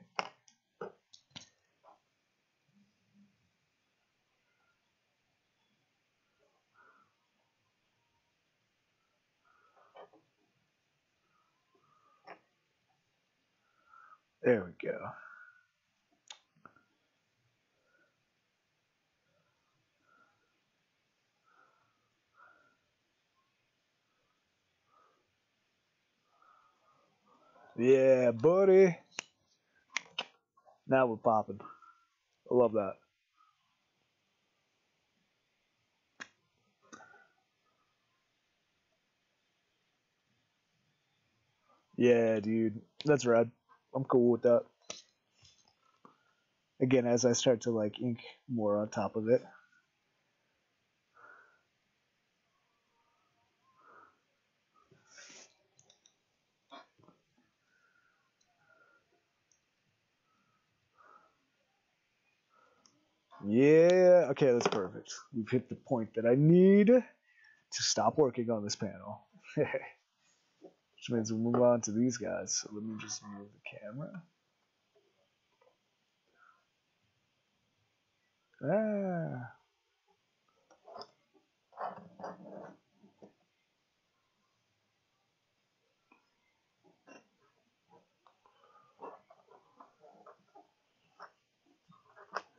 we go. Yeah, buddy. Now we're popping. I love that. Yeah, dude. That's rad. I'm cool with that. Again, as I start to like ink more on top of it. Yeah, okay, that's perfect. We've hit the point that I need to stop working on this panel. *laughs* Which means we'll move on to these guys. So let me just move the camera. Ah.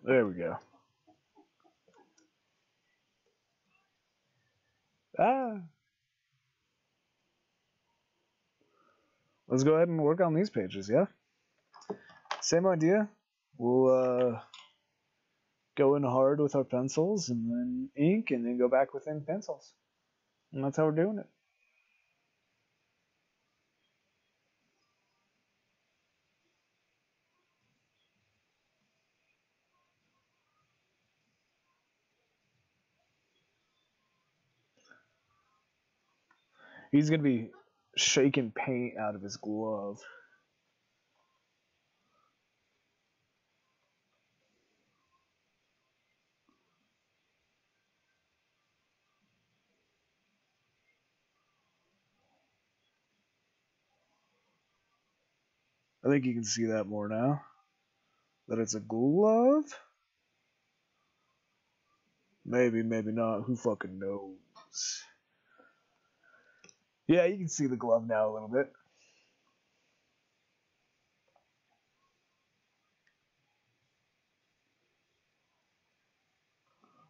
There we go. Ah. Let's go ahead and work on these pages, yeah? Same idea. We'll uh, go in hard with our pencils and then ink and then go back with ink pencils. And that's how we're doing it. He's going to be shaking paint out of his glove. I think you can see that more now. That it's a glove? Maybe, maybe not. Who fucking knows? Yeah, you can see the glove now a little bit.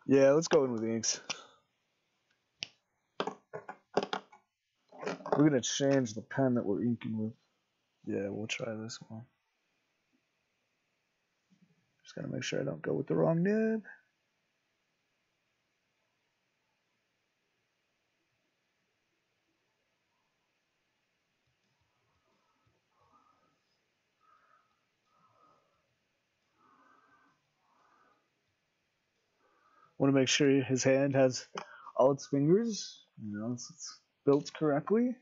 Yeah, let's go in with inks. We're gonna change the pen that we're inking with. Yeah, we'll try this one. Just gotta make sure I don't go with the wrong nib. Want to make sure his hand has all its fingers, you know, it's, it's built correctly.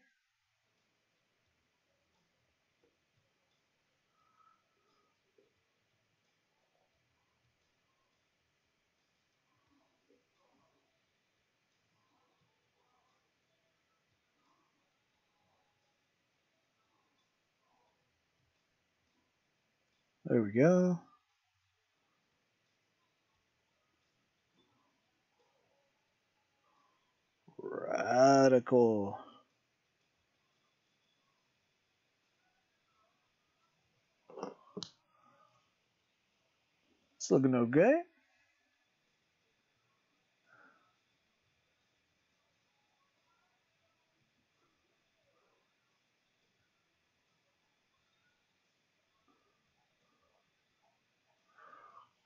There we go. Radical. It's looking okay.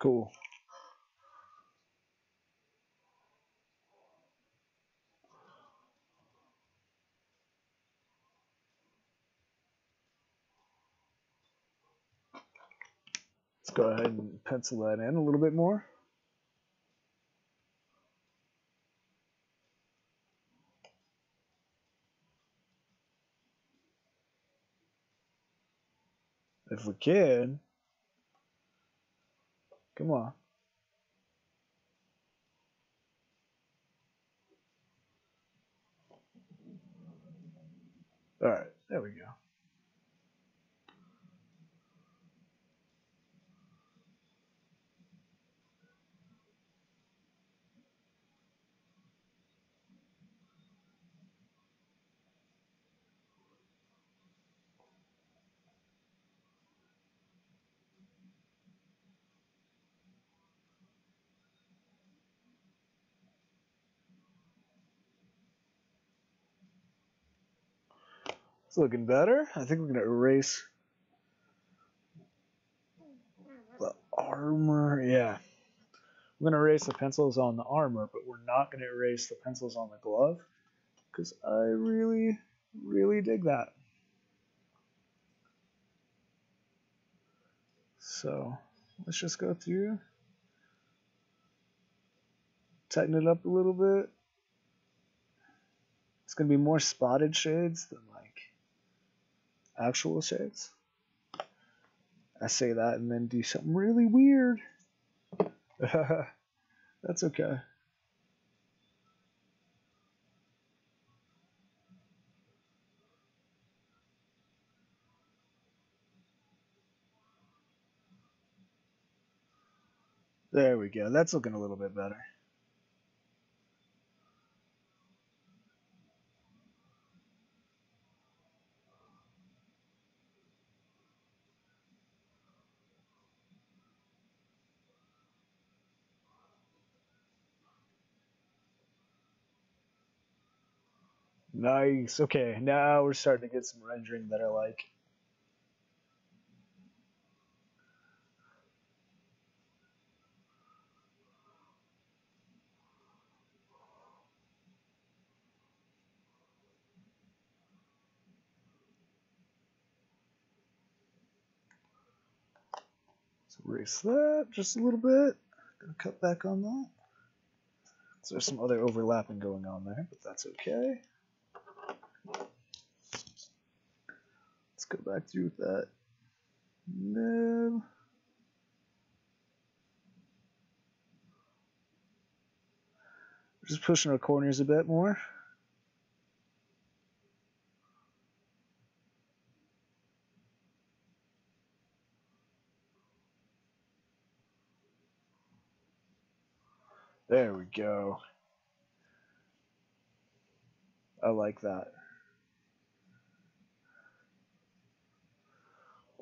Cool. Go ahead and pencil that in a little bit more. If we can. Come on. All right, there we go. It's looking better. I think we're going to erase the armor. Yeah. We're going to erase the pencils on the armor, but we're not going to erase the pencils on the glove because I really, really dig that. So let's just go through, tighten it up a little bit. It's going to be more spotted shades than actual shades. I say that and then do something really weird. *laughs* That's okay. There we go. That's looking a little bit better. Nice. Okay, now we're starting to get some rendering that I like. Erase that just a little bit. Gonna cut back on that. So there's some other overlapping going on there, but that's okay. Let's go back through that. No. Just pushing our corners a bit more. There we go. I like that.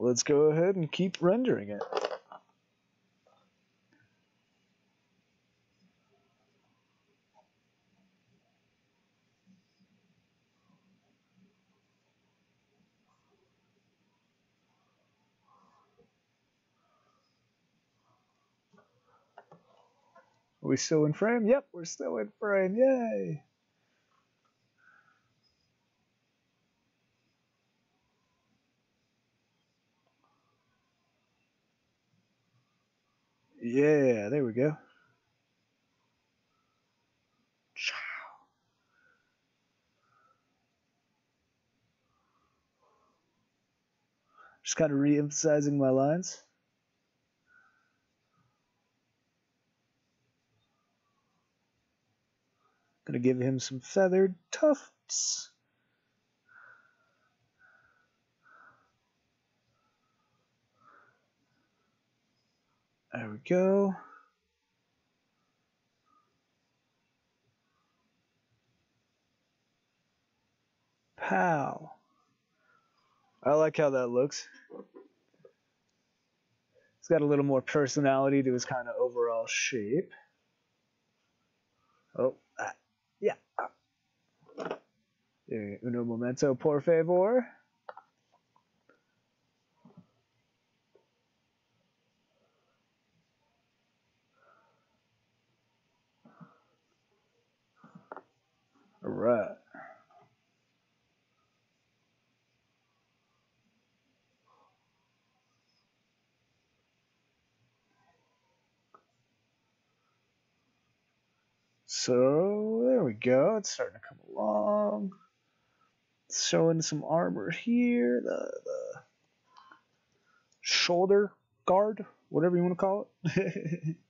Let's go ahead and keep rendering it. Are we still in frame? Yep, we're still in frame. Yay! Go. Just kind of re-emphasizing my lines. Gonna give him some feathered tufts. There we go. Pow. I like how that looks. It's got a little more personality to his kind of overall shape. Oh, ah, yeah. There, uno momento, por favor. All right. So there we go. It's starting to come along. It's showing some armor here. The the shoulder guard, whatever you want to call it. *laughs*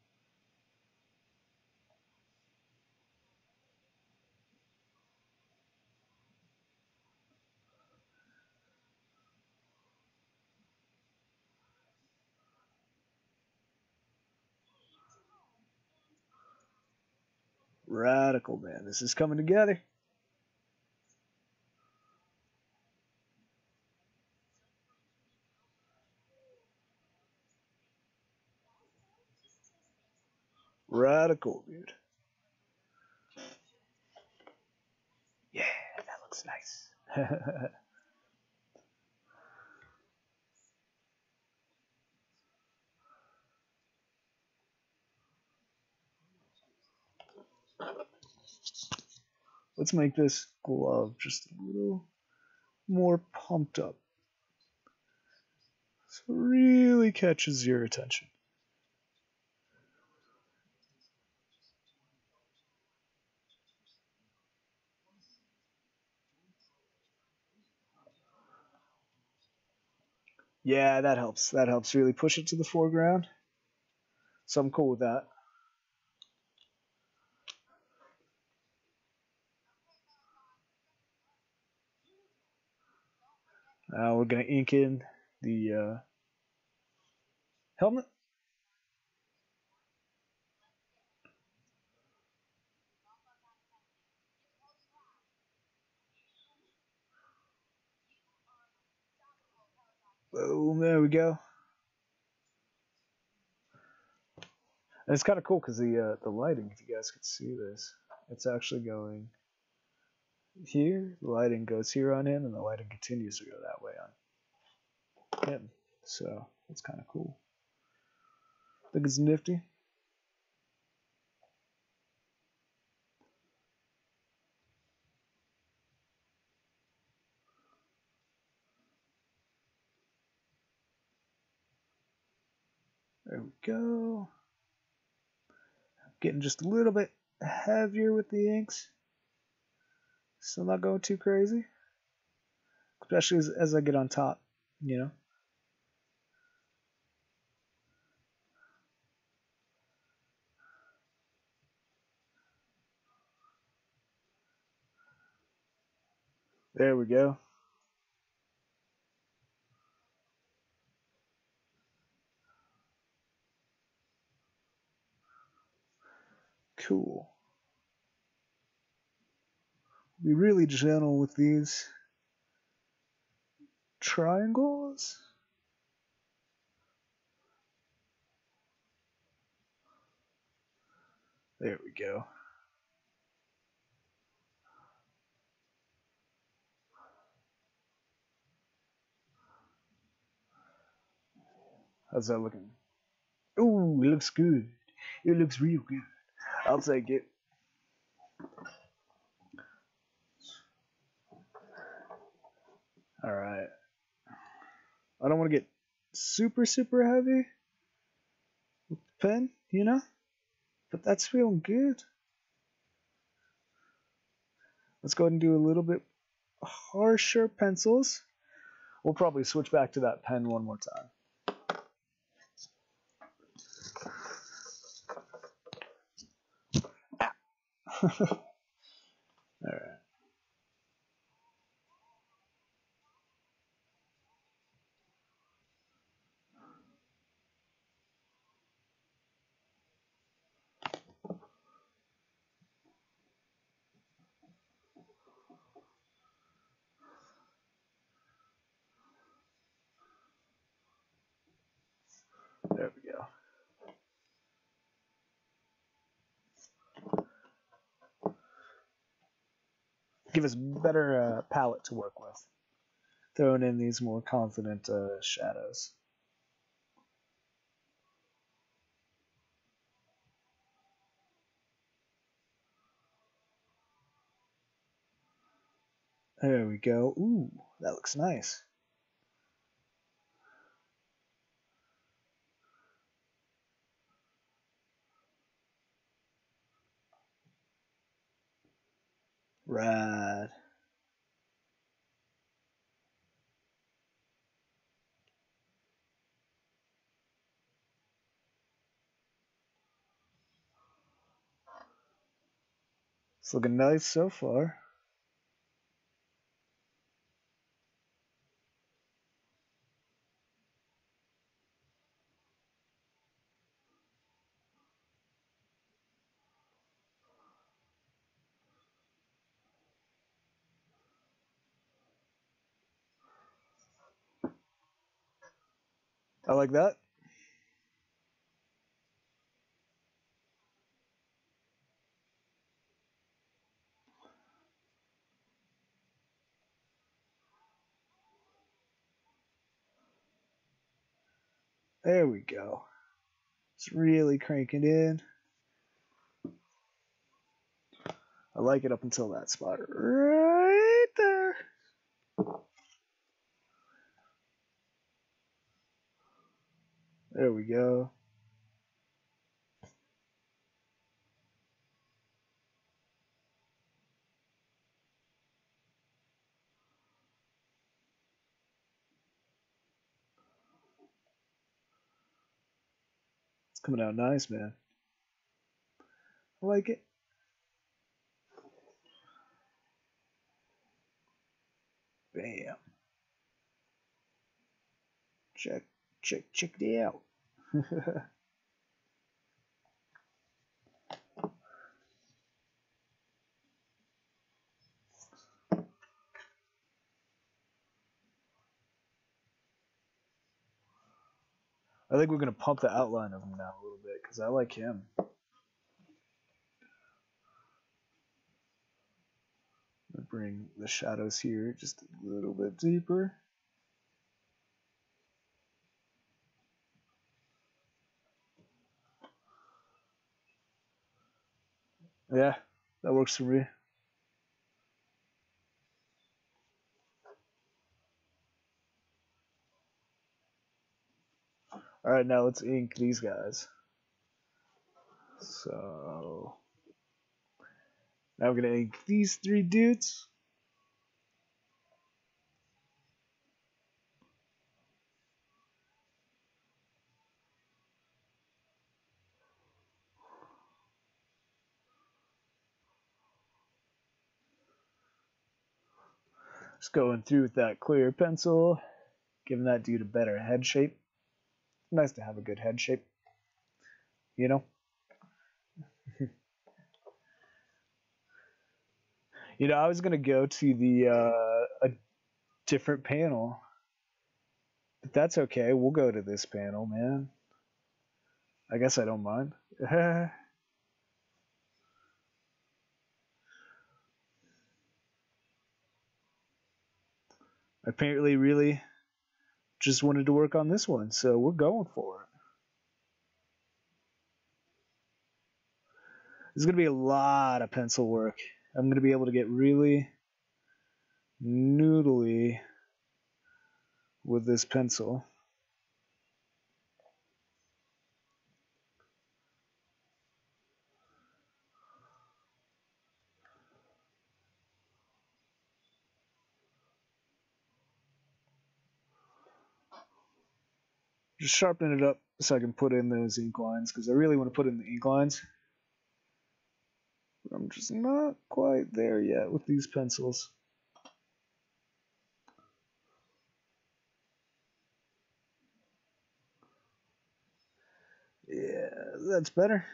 Radical, man. This is coming together. Radical, dude. Yeah, that looks nice. *laughs* Let's make this glove just a little more pumped up. So it really catches your attention. Yeah, that helps. That helps really push it to the foreground. So I'm cool with that. Uh, we're going to ink in the uh, helmet. Boom, there we go. And it's kind of cool because the uh, the lighting, if you guys could see this, it's actually going here, the lighting goes here on in, and the lighting continues to go that way on him. So it's kind of cool. I think it's nifty. There we go. Getting just a little bit heavier with the inks. Still not going too crazy. Especially as, as I get on top, you know. There we go. Cool. Be really gentle with these triangles. There we go. How's that looking? Ooh, it looks good. It looks real good. I'll take it. All right. I don't want to get super, super heavy with the pen, you know? But that's feeling good. Let's go ahead and do a little bit harsher pencils. We'll probably switch back to that pen one more time. Ah. *laughs* All right. Give us better uh, palette to work with. Throwing in these more confident uh, shadows. There we go. Ooh, that looks nice. Rad. It's looking nice so far. I like that. There we go. It's really cranking in. I like it up until that spot right there. There we go. It's coming out nice, man. I like it. Bam. Check, check, check it out. *laughs* I think we're gonna pump the outline of him now a little bit because I like him. Bring the shadows here just a little bit deeper. Yeah, that works for me. All right, now let's ink these guys. So now we're gonna ink these three dudes. Going through with that clear pencil, giving that dude a better head shape. Nice to have a good head shape, you know? *laughs* you know, I was going to go to the uh, a different panel, but that's okay. We'll go to this panel, man. I guess I don't mind. *laughs* Apparently, really just wanted to work on this one, so we're going for it. There's going to be a lot of pencil work. I'm going to be able to get really noodly with this pencil. Just sharpen it up so I can put in those ink lines because I really want to put in the ink lines. I'm just not quite there yet with these pencils. Yeah, that's better.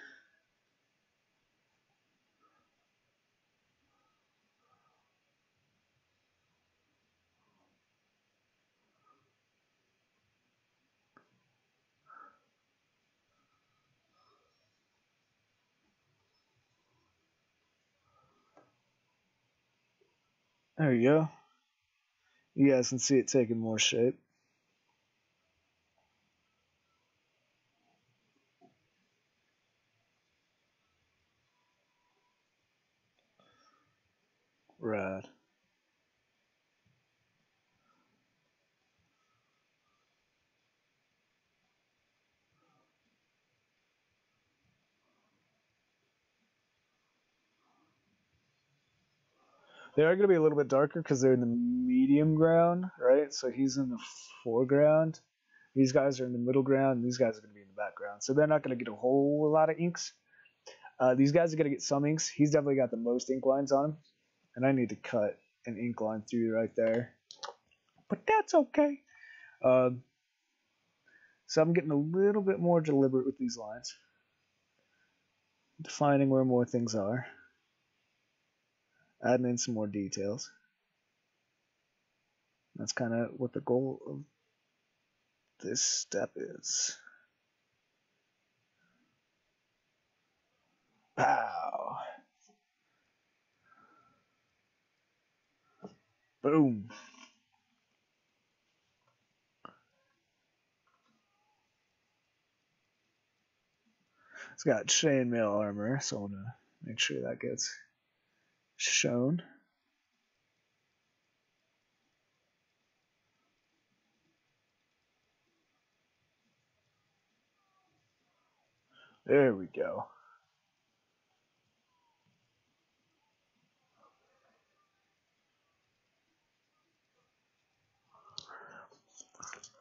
There you go. You guys can see it taking more shape. Rad. They are going to be a little bit darker because they're in the medium ground, right? So he's in the foreground. These guys are in the middle ground. These guys are going to be in the background. So they're not going to get a whole lot of inks. Uh, these guys are going to get some inks. He's definitely got the most ink lines on him. And I need to cut an ink line through right there. But that's okay. Um, so I'm getting a little bit more deliberate with these lines. Defining where more things are adding in some more details. That's kind of what the goal of this step is. Pow! Boom! It's got chainmail armor, so I want to make sure that gets shown There we go.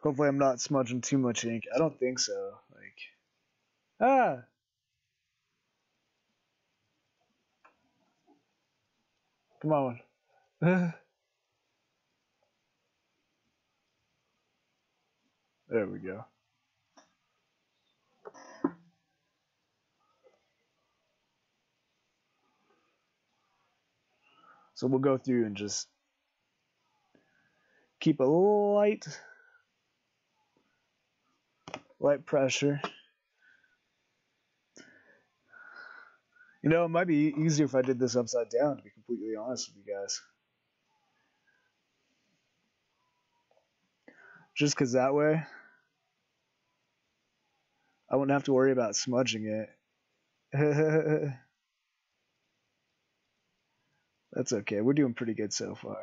Hopefully I'm not smudging too much ink. I don't think so. Like, ah, Come on. *laughs* there we go. So we'll go through and just keep a light light pressure. You know, it might be easier if I did this upside down, to be completely honest with you guys. Just because that way, I wouldn't have to worry about smudging it. *laughs* That's okay. We're doing pretty good so far.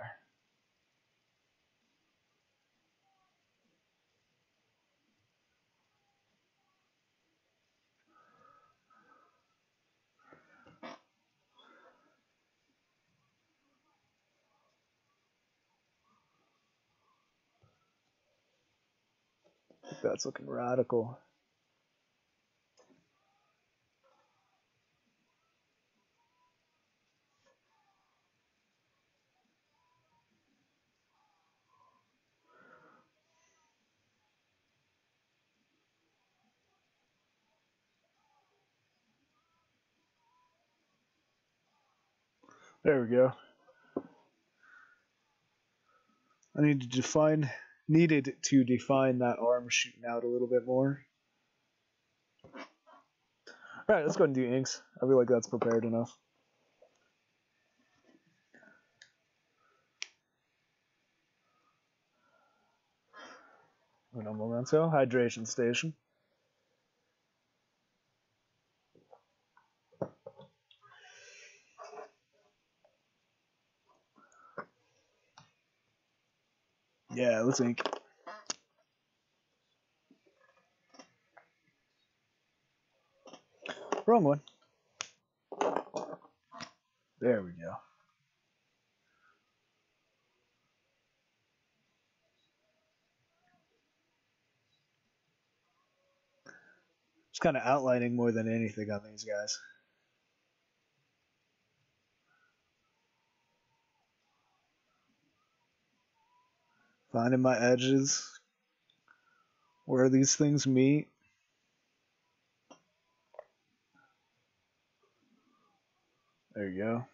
That's looking radical. There we go. I need to define needed to define that arm shooting out a little bit more. Alright, let's go ahead and do inks. I feel like that's prepared enough. Un momento, hydration station. Yeah, let's ink. Wrong one. There we go. Just kind of outlining more than anything on these guys. Finding my edges, where these things meet. There you go.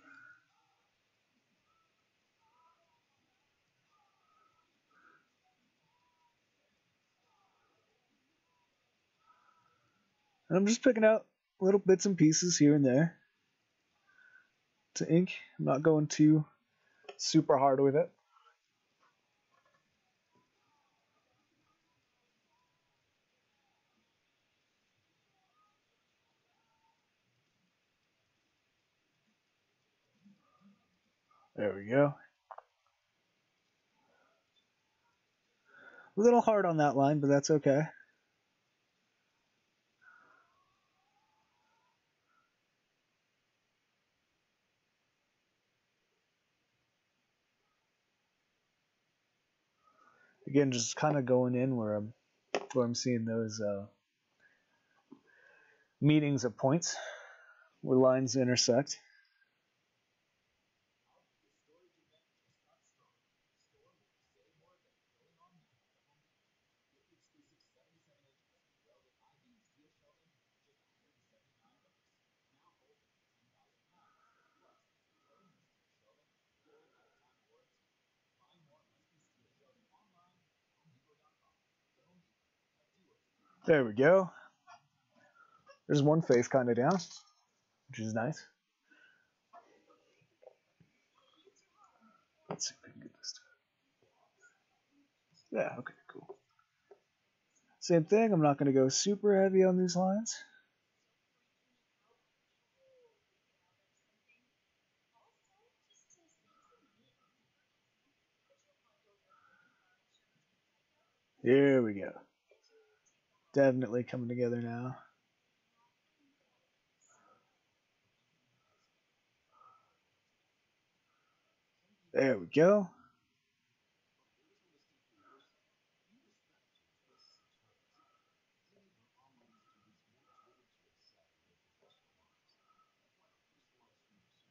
And I'm just picking out little bits and pieces here and there to ink. I'm not going too super hard with it. There we go. A little hard on that line, but that's okay. again, just kind of going in where I'm where I'm seeing those uh, meetings of points where lines intersect. There we go. There's one face kind of down, which is nice. Let's see if we can get this to Yeah, okay, cool. Same thing, I'm not going to go super heavy on these lines. Here we go definitely coming together now. There we go.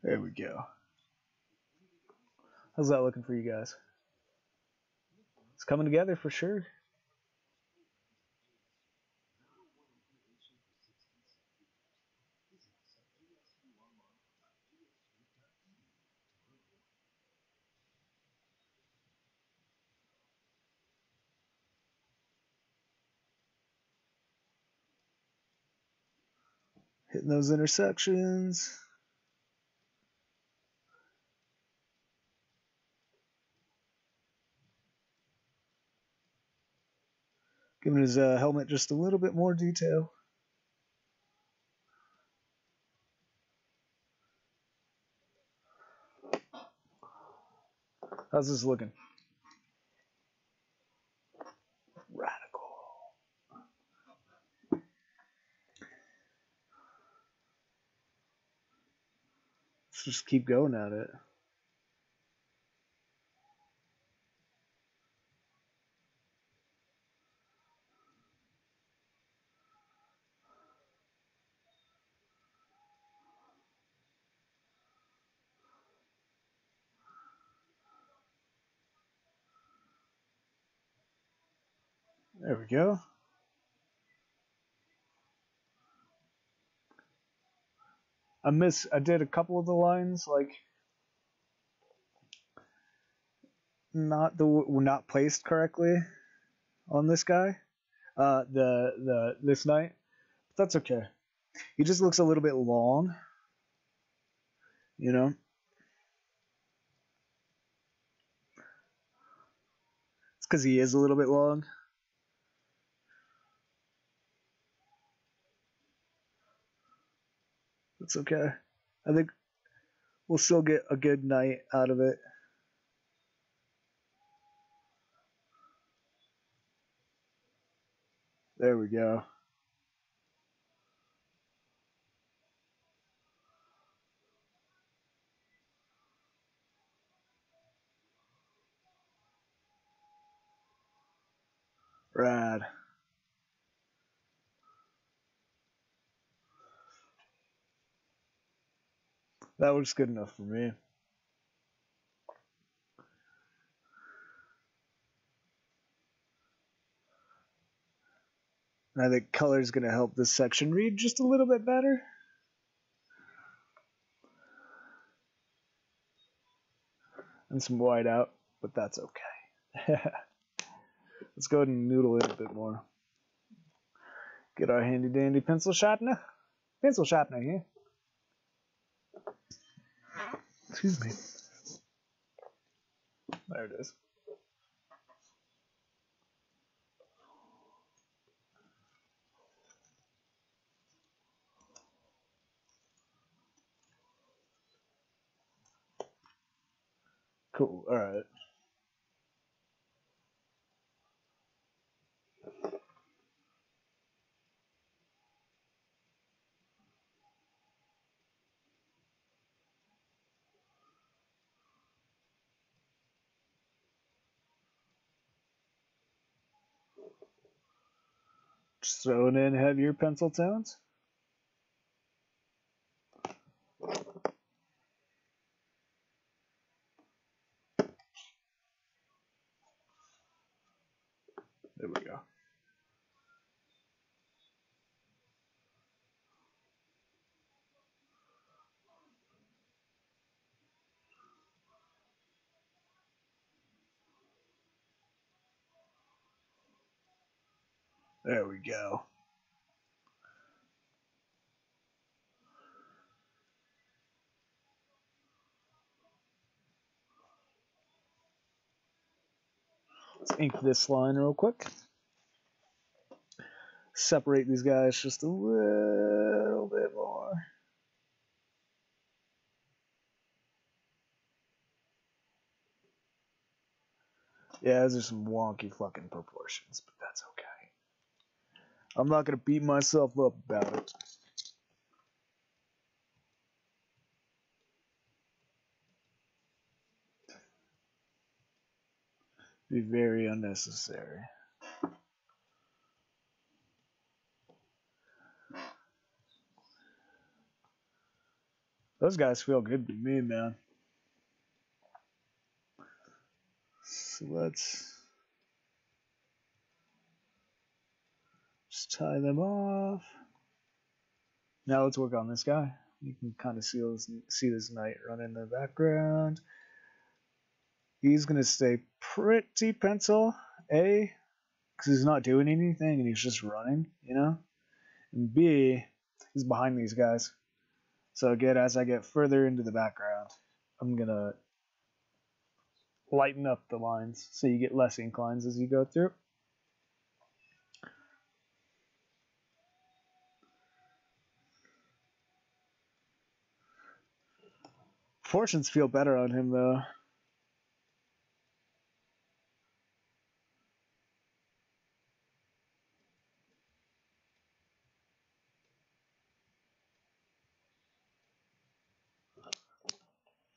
There we go. How's that looking for you guys? It's coming together for sure. Hitting those intersections. Giving his uh, helmet just a little bit more detail. How's this looking? Just keep going at it. There we go. I miss I did a couple of the lines like not the not placed correctly on this guy, uh, the the this knight. But that's okay. He just looks a little bit long. You know. It's because he is a little bit long. It's okay. I think we'll still get a good night out of it. There we go. Rad. That was good enough for me. I think color is going to help this section read just a little bit better. And some white out, but that's okay. *laughs* Let's go ahead and noodle it a bit more. Get our handy dandy pencil sharpener. Pencil sharpener here. Excuse me. There it is. Cool. All Throwing in heavier pencil tones. There we go. There we go. Let's ink this line real quick. Separate these guys just a little bit more. Yeah, those are some wonky fucking proportions, but that's okay. I'm not gonna beat myself up about it. Be very unnecessary. Those guys feel good to me, man. So let's just tie them off. Now let's work on this guy. You can kind of see this, see this knight run in the background. He's going to stay pretty pencil A, because he's not doing anything and he's just running, you know? And B, he's behind these guys. So again, as I get further into the background, I'm going to lighten up the lines so you get less ink lines as you go through. Fortunes feel better on him though.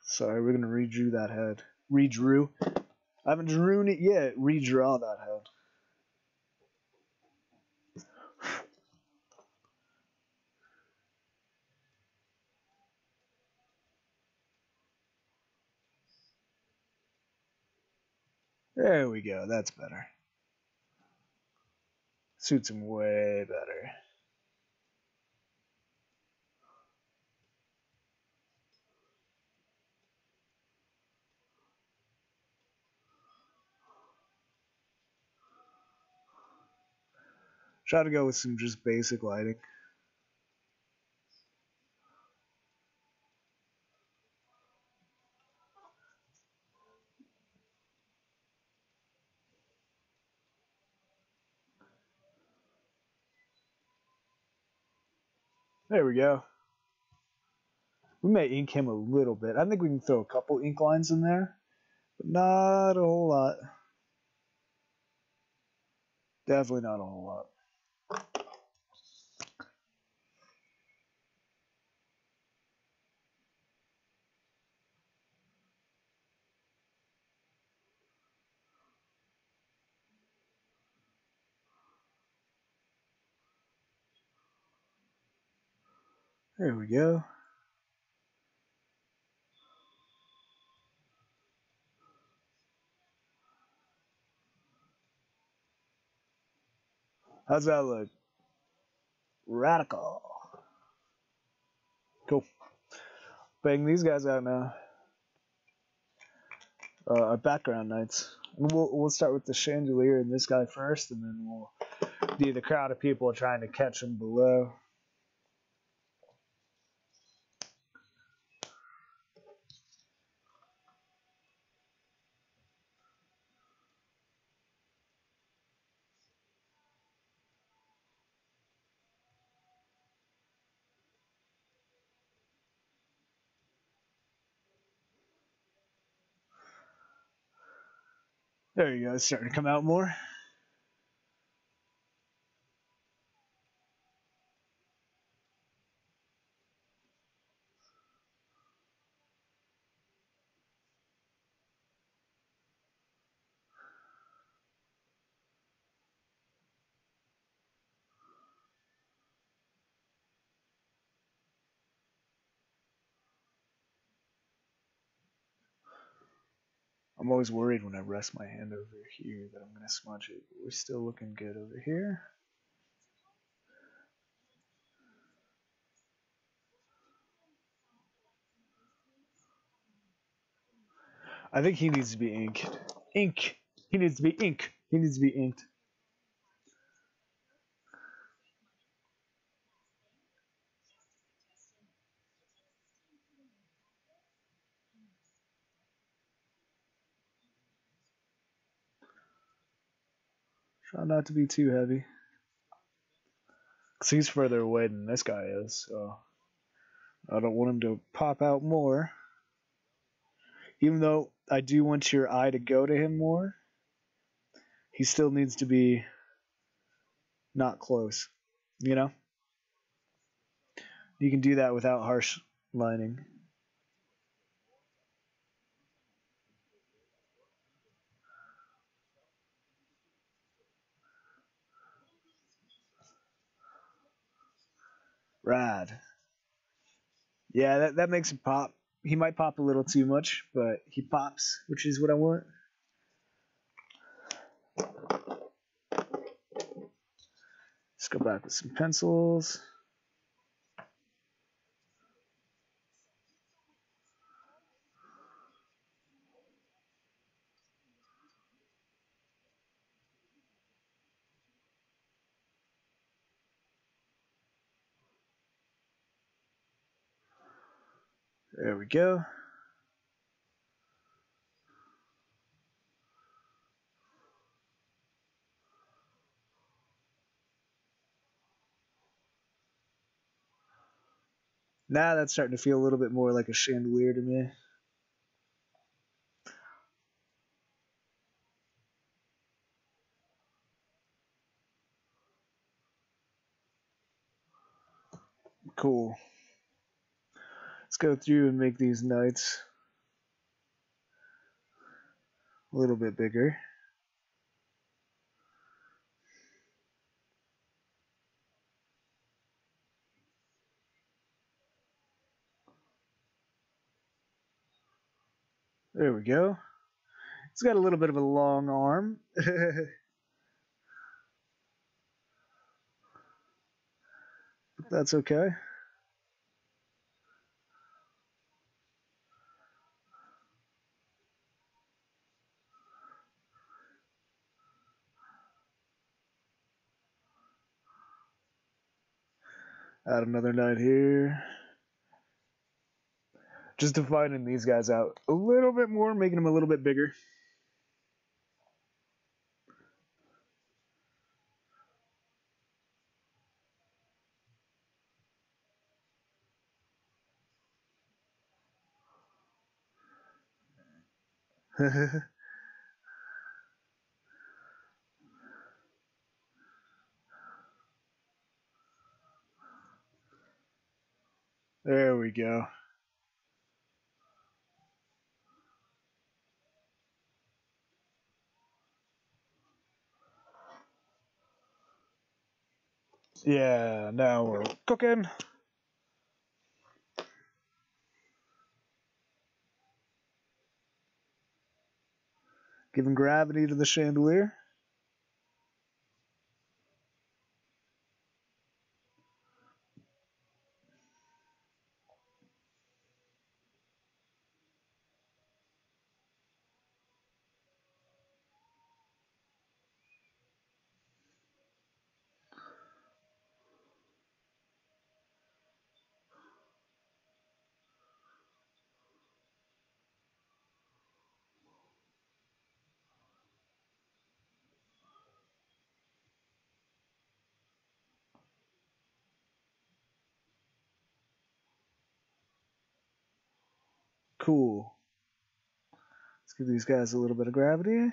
Sorry, we're gonna redraw that head. Redrew. I haven't drawn it yet. Redraw that head. There we go. That's better. Suits him way better. Try to go with some just basic lighting. There we go. We may ink him a little bit. I think we can throw a couple ink lines in there, but not a whole lot. Definitely not a whole lot. There we go. How's that look? Radical. Cool. Bang these guys out now. Uh, our background knights. We'll we'll start with the chandelier and this guy first, and then we'll do the crowd of people trying to catch him below. There you go, it's starting to come out more. I'm always worried when I rest my hand over here that I'm going to smudge it. We're still looking good over here. I think he needs to be inked. Ink. He needs to be ink. He needs to be inked. Not to be too heavy. Cause he's further away than this guy is, so I don't want him to pop out more. Even though I do want your eye to go to him more, he still needs to be not close. You know? You can do that without harsh lining. Rad. Yeah, that, that makes him pop. He might pop a little too much, but he pops, which is what I want. Let's go back with some pencils. We go. Now that's starting to feel a little bit more like a chandelier to me. Cool. Let's go through and make these knights a little bit bigger. There we go. It's got a little bit of a long arm. *laughs* That's okay. Add another knight here. Just defining these guys out a little bit more, making them a little bit bigger. *laughs* there we go. Yeah, now we're cooking. Giving gravity to the chandelier. Cool. Let's give these guys a little bit of gravity.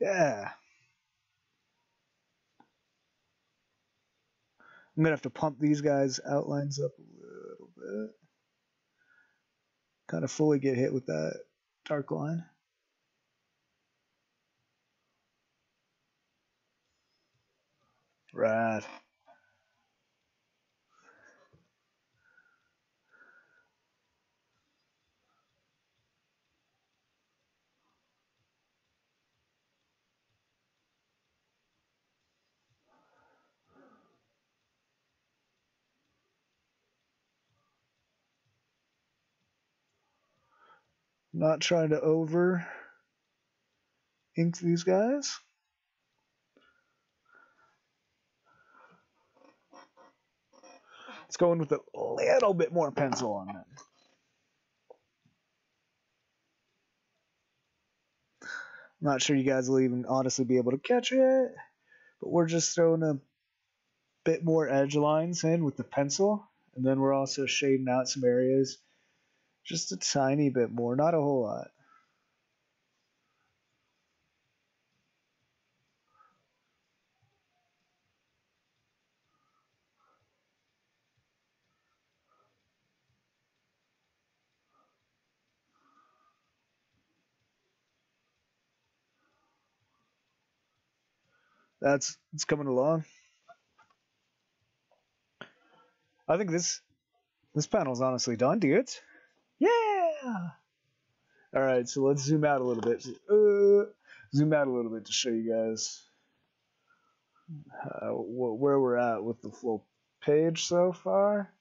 Yeah. I'm gonna have to pump these guys' outlines up a little bit. Kind of fully get hit with that dark line. Right. Not trying to over ink these guys. Let's go in with a little bit more pencil on them. not sure you guys will even honestly be able to catch it, but we're just throwing a bit more edge lines in with the pencil, and then we're also shading out some areas just a tiny bit more, not a whole lot. That's it's coming along. I think this this panel's honestly done, dudes. Yeah. All right, so let's zoom out a little bit. Uh, zoom out a little bit to show you guys uh, wh where we're at with the full page so far.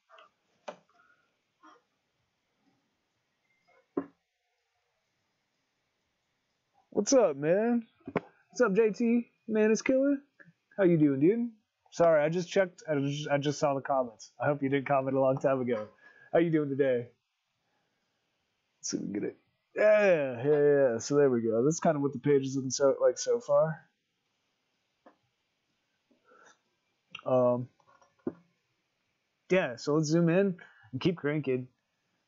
What's up, man? What's up, JT? Man is killer. How you doing, dude? Sorry, I just checked. I just, I just saw the comments. I hope you didn't comment a long time ago. How you doing today? If we get it. Yeah, yeah, yeah. So there we go. That's kind of what the page is looking so like so far. Um, yeah. So let's zoom in and keep cranking.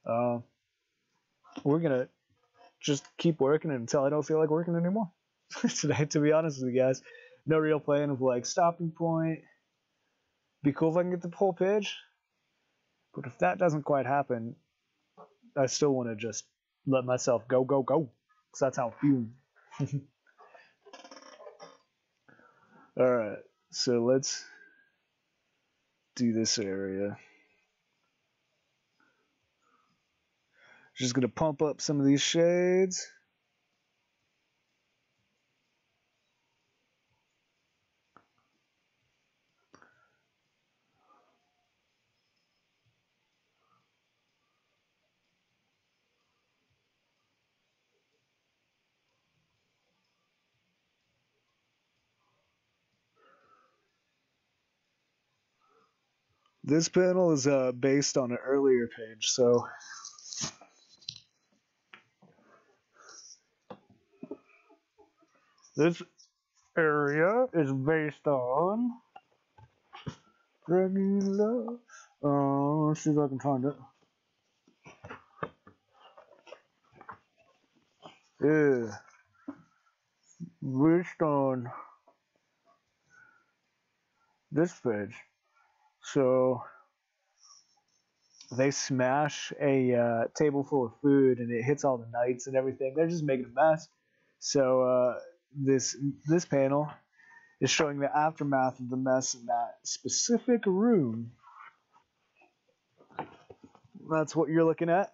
Uh, we're gonna just keep working until I don't feel like working anymore. *laughs* Today, to be honest with you guys, no real plan of like stopping point. Be cool if I can get the whole page, but if that doesn't quite happen, I still want to just let myself go, go, go, because that's how I feel. *laughs* All right, so let's do this area. Just gonna pump up some of these shades. This panel is uh, based on an earlier page, so this area is based on regular. Uh, let's see if I can find it. Yeah, based on this page. So they smash a uh, table full of food and it hits all the knights and everything. They're just making a mess. So uh, this this panel is showing the aftermath of the mess in that specific room. That's what you're looking at.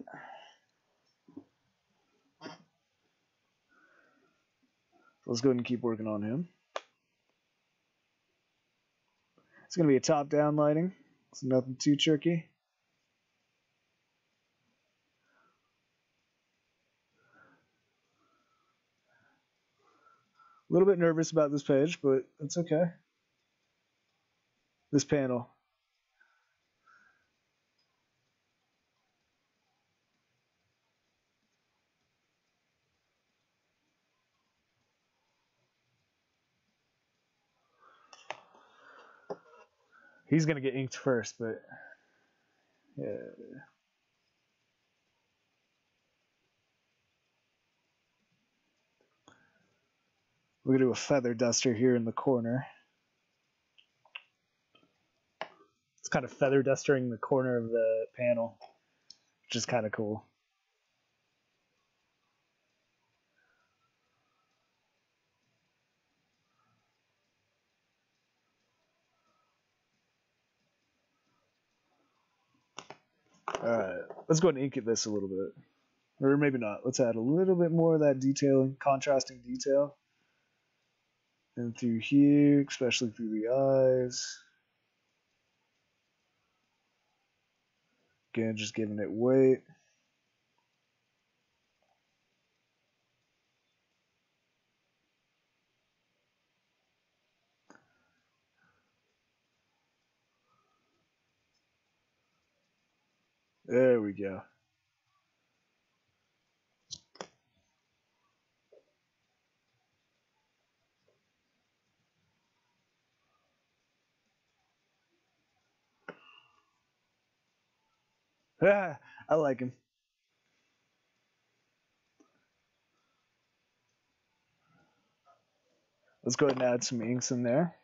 Let's go ahead and keep working on him. It's going to be a top-down lighting. It's nothing too tricky. A little bit nervous about this page, but it's okay. This panel. He's gonna get inked first, but yeah. We're gonna do a feather duster here in the corner. It's kind of feather dustering the corner of the panel, which is kind of cool. Alright, let's go ahead and ink it this a little bit. Or maybe not. Let's add a little bit more of that detailing, contrasting detail. And through here, especially through the eyes. Again, just giving it weight. There we go. *laughs* I like him. Let's go ahead and add some inks in there.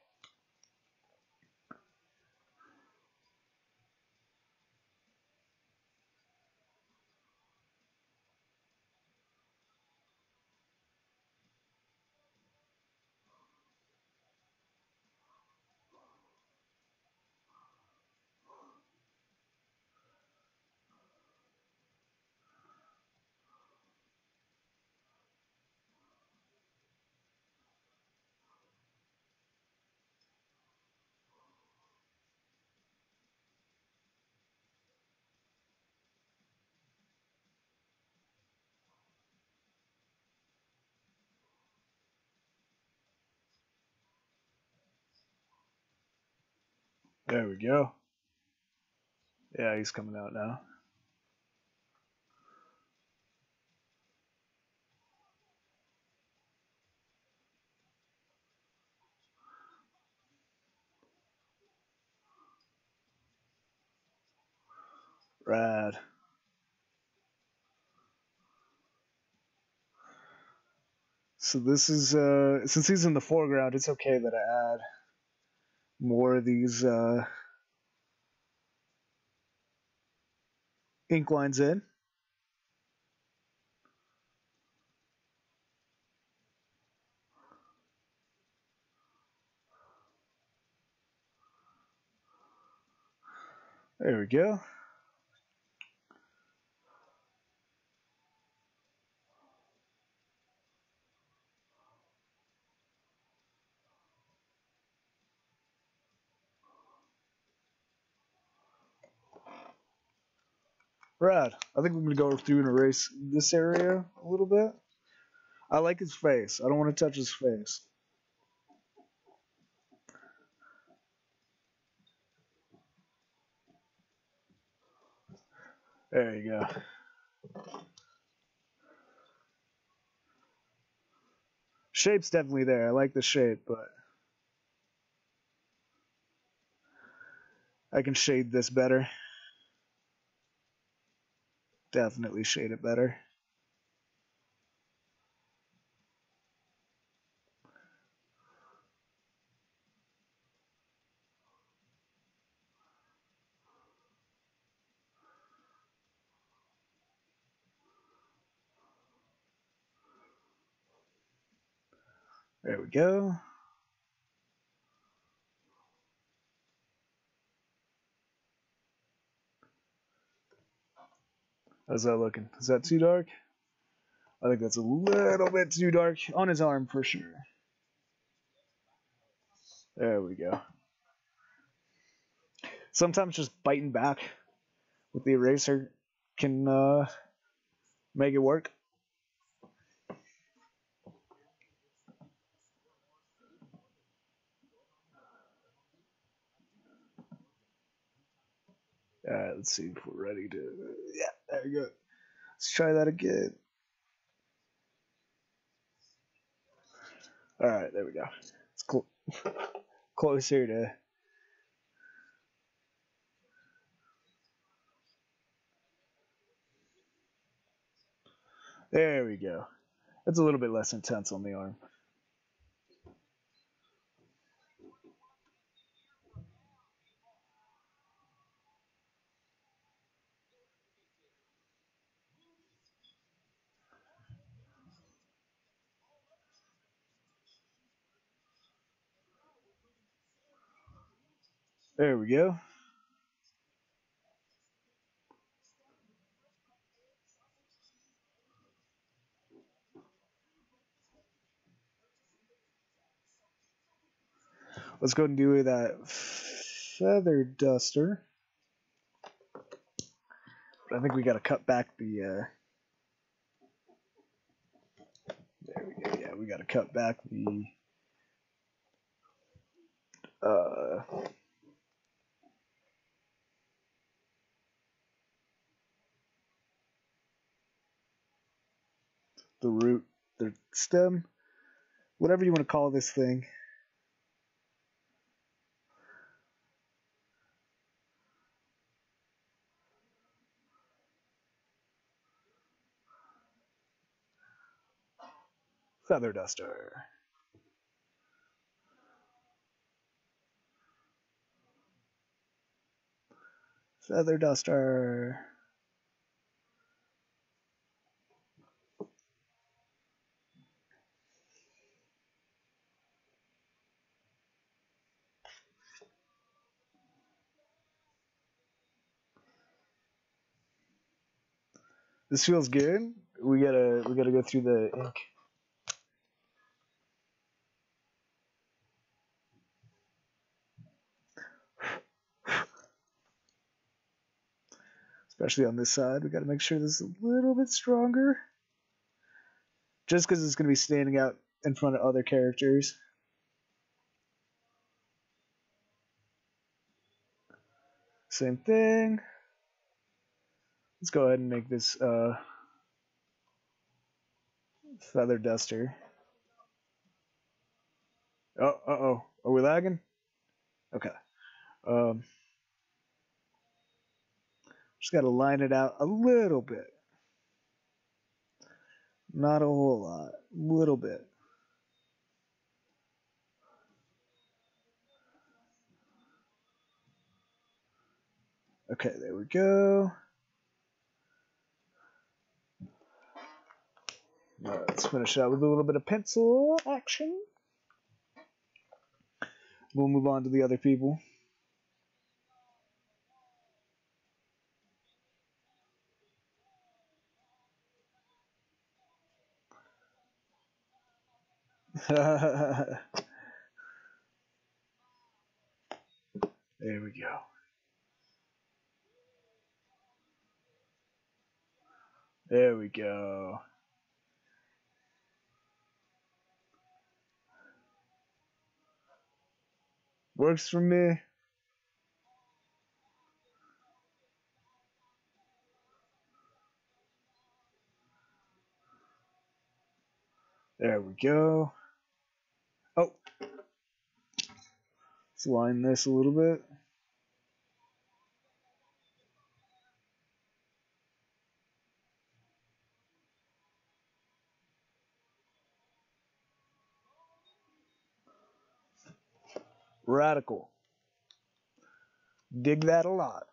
There we go. Yeah, he's coming out now. Rad. So this is, uh, since he's in the foreground, it's okay that I add more of these uh, ink lines in. There we go. Rad. I think we're going to go through and erase this area a little bit. I like his face. I don't want to touch his face. There you go. Shape's definitely there. I like the shape, but I can shade this better. Definitely shade it better. There we go. How's that looking? Is that too dark? I think that's a little bit too dark on his arm for sure. There we go. Sometimes just biting back with the eraser can uh, make it work. Alright, let's see if we're ready to. Yeah, there we go. Let's try that again. Alright, there we go. It's cl- *laughs* closer to. There we go. That's a little bit less intense on the arm. There we go. Let's go and do that feather duster. But I think we got to cut back the. Uh, there we go. Yeah, we got to cut back the. Uh, the root, the stem, whatever you want to call this thing. Feather duster. Feather duster. This feels good. We gotta we gotta go through the ink. Especially on this side, we gotta make sure this is a little bit stronger. Just because it's gonna be standing out in front of other characters. Same thing. Let's go ahead and make this uh, feather duster. Oh, uh oh. Are we lagging? Okay. Um, just got to line it out a little bit. Not a whole lot. A little bit. Okay, there we go. Let's finish out with a little bit of pencil action. We'll move on to the other people. *laughs* there we go. There we go. Works for me. There we go. Oh, let's line this a little bit. Radical. Dig that a lot.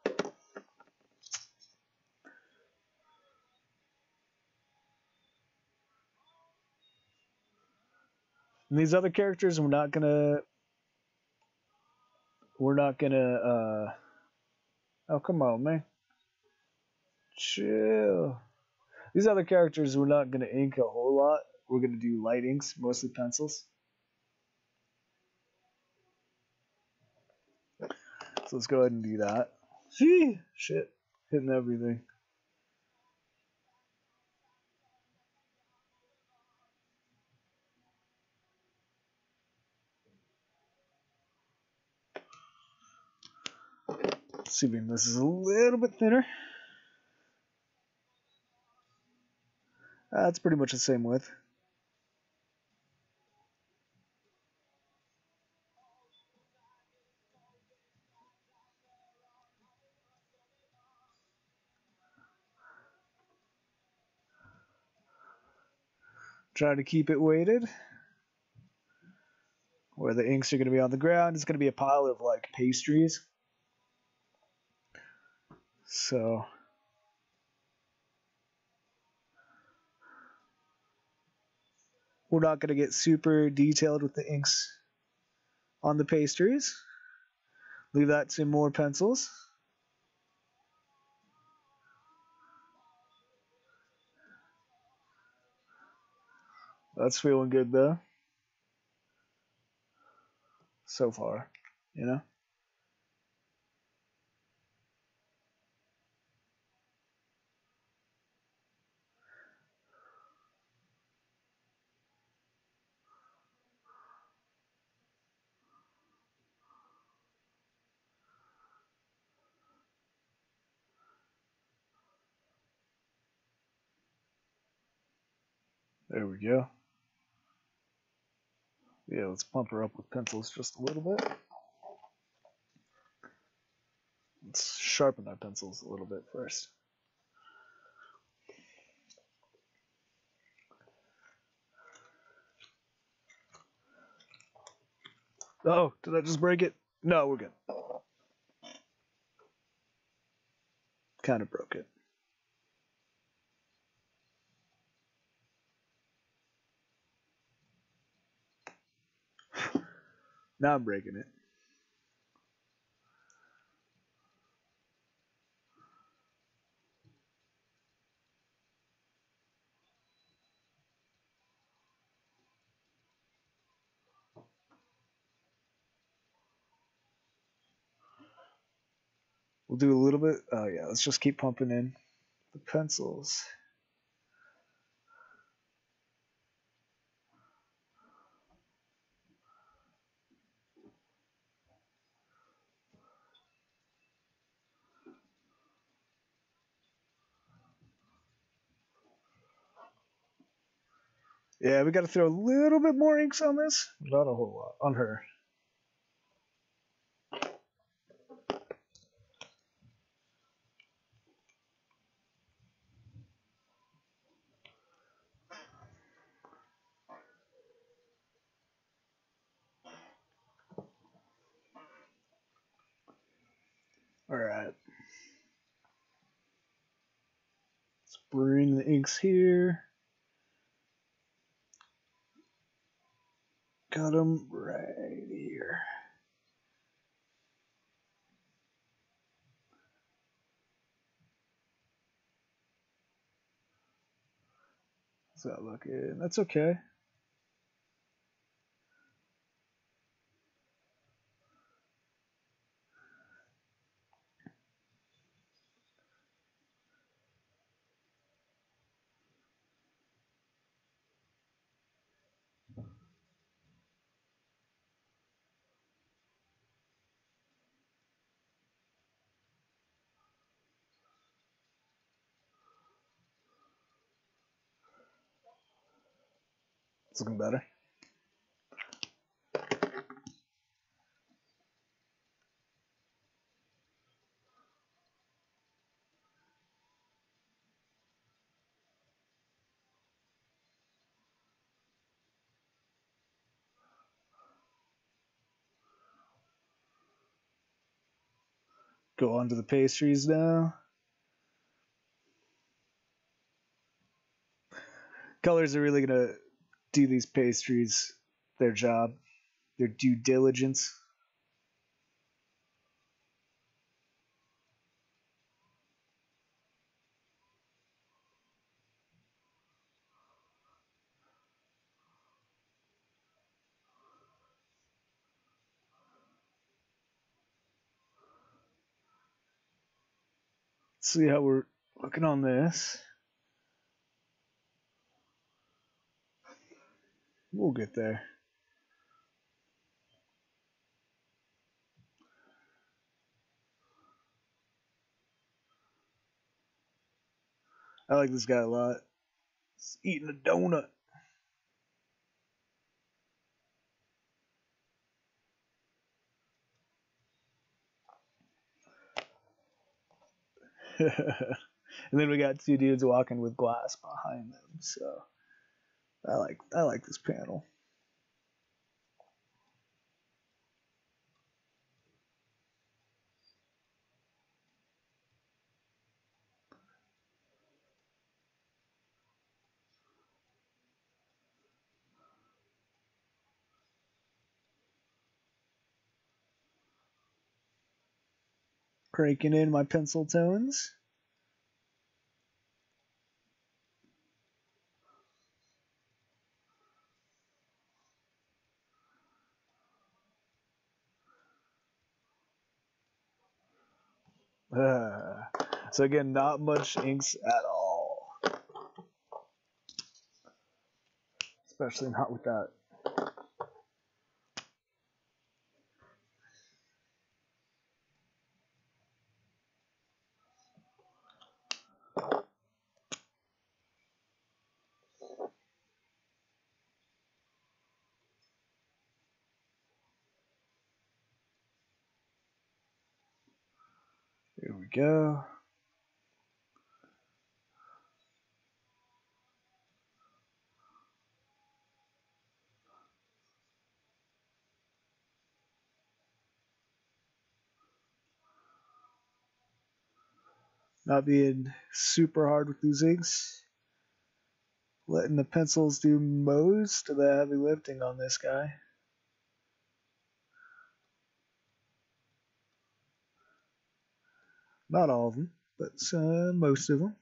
And these other characters, we're not gonna, we're not gonna, uh, oh, come on, man. Chill. These other characters, we're not gonna ink a whole lot. We're gonna do light inks, mostly pencils. Let's go ahead and do that. See, shit, hitting everything. Assuming this is a little bit thinner. That's pretty much the same width. Try to keep it weighted. Where the inks are going to be on the ground, it's going to be a pile of like pastries. So we're not going to get super detailed with the inks on the pastries. Leave that to more pencils. That's feeling good though. So far, you know? There we go. Yeah, let's pump her up with pencils just a little bit. Let's sharpen our pencils a little bit first. Oh, did I just break it? No, we're good. Kind of broke it. Now I'm breaking it. We'll do a little bit. Oh yeah, let's just keep pumping in the pencils. Yeah, we got to throw a little bit more inks on this. Not a whole lot on her. All right. Let's bring the inks here. Got them right here. How's that looking? That's okay. It's looking better. Go on to the pastries now. Colors are really going to do these pastries their job, their due diligence. see how we're looking on this. We'll get there. I like this guy a lot. He's eating a donut. *laughs* and then we got two dudes walking with glass behind them. So I like I like this panel. cranking in my pencil tones. *sighs* So again, not much inks at all. Especially not with that Here we go. Not being super hard with these inks. Letting the pencils do most of the heavy lifting on this guy. Not all of them, but uh, most of them.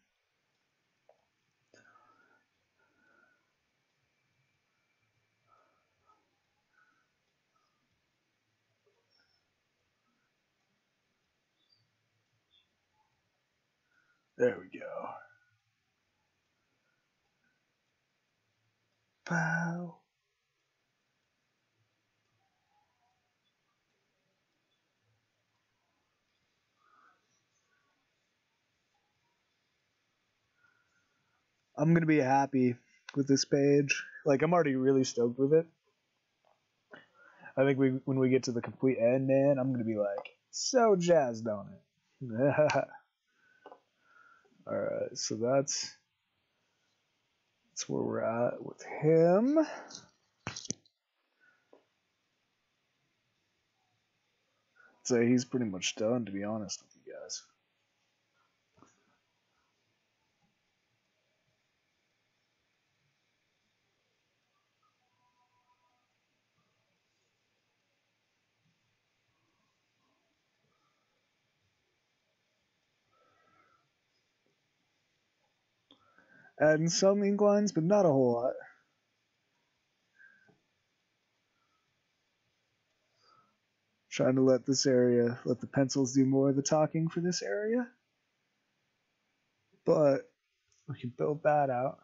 There we go. Pow. I'm gonna be happy with this page. Like I'm already really stoked with it. I think we when we get to the complete end, man, I'm gonna be like so jazzed on it. *laughs* All right, so that's that's where we're at with him. So he's pretty much done, to be honest with you guys. Adding some ink lines, but not a whole lot. Trying to let this area, let the pencils do more of the talking for this area. But we can build that out.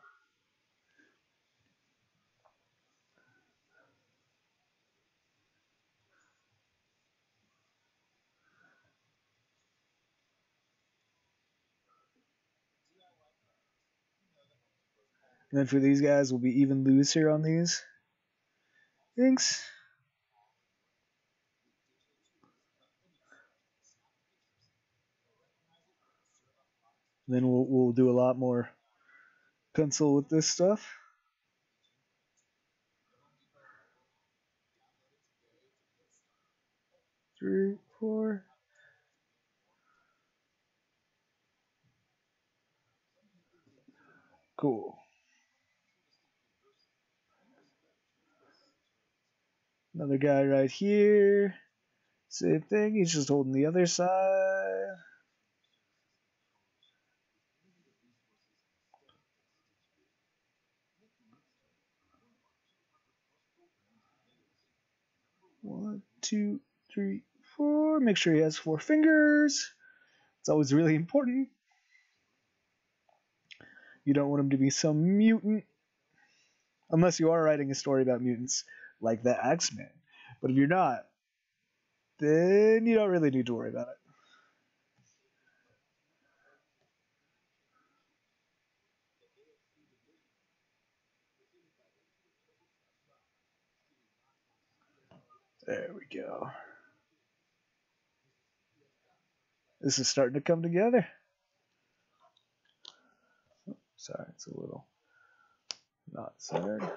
And then for these guys, we'll be even looser on these. Thanks. Then we'll we'll do a lot more pencil with this stuff. Three, four. Cool. Another guy right here. Same thing, he's just holding the other side. One, two, three, four. Make sure he has four fingers. It's always really important. You don't want him to be some mutant. Unless you are writing a story about mutants like the X Men. But if you're not, then you don't really need to worry about it. There we go. This is starting to come together. Sorry, it's a little not centered.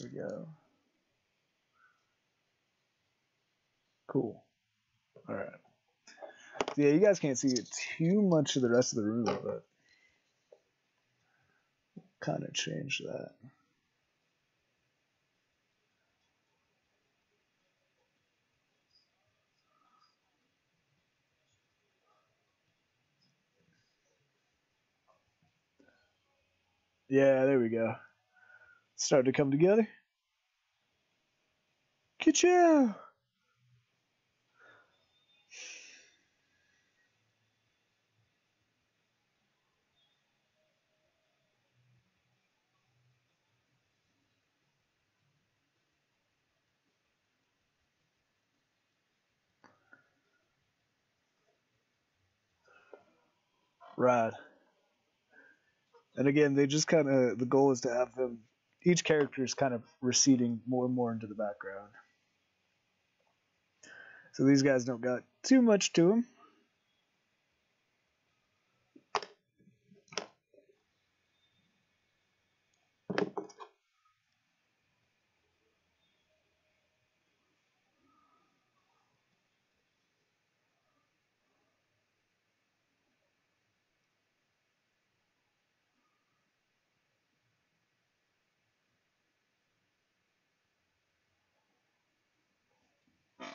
There we go. Cool. All right. So yeah, you guys can't see it too much of the rest of the room, but kind of change that. Yeah, there we go. Starting to come together. Ka-chow! Right. And again, they just kind of the goal is to have them each character is kind of receding more and more into the background. So these guys don't got too much to them.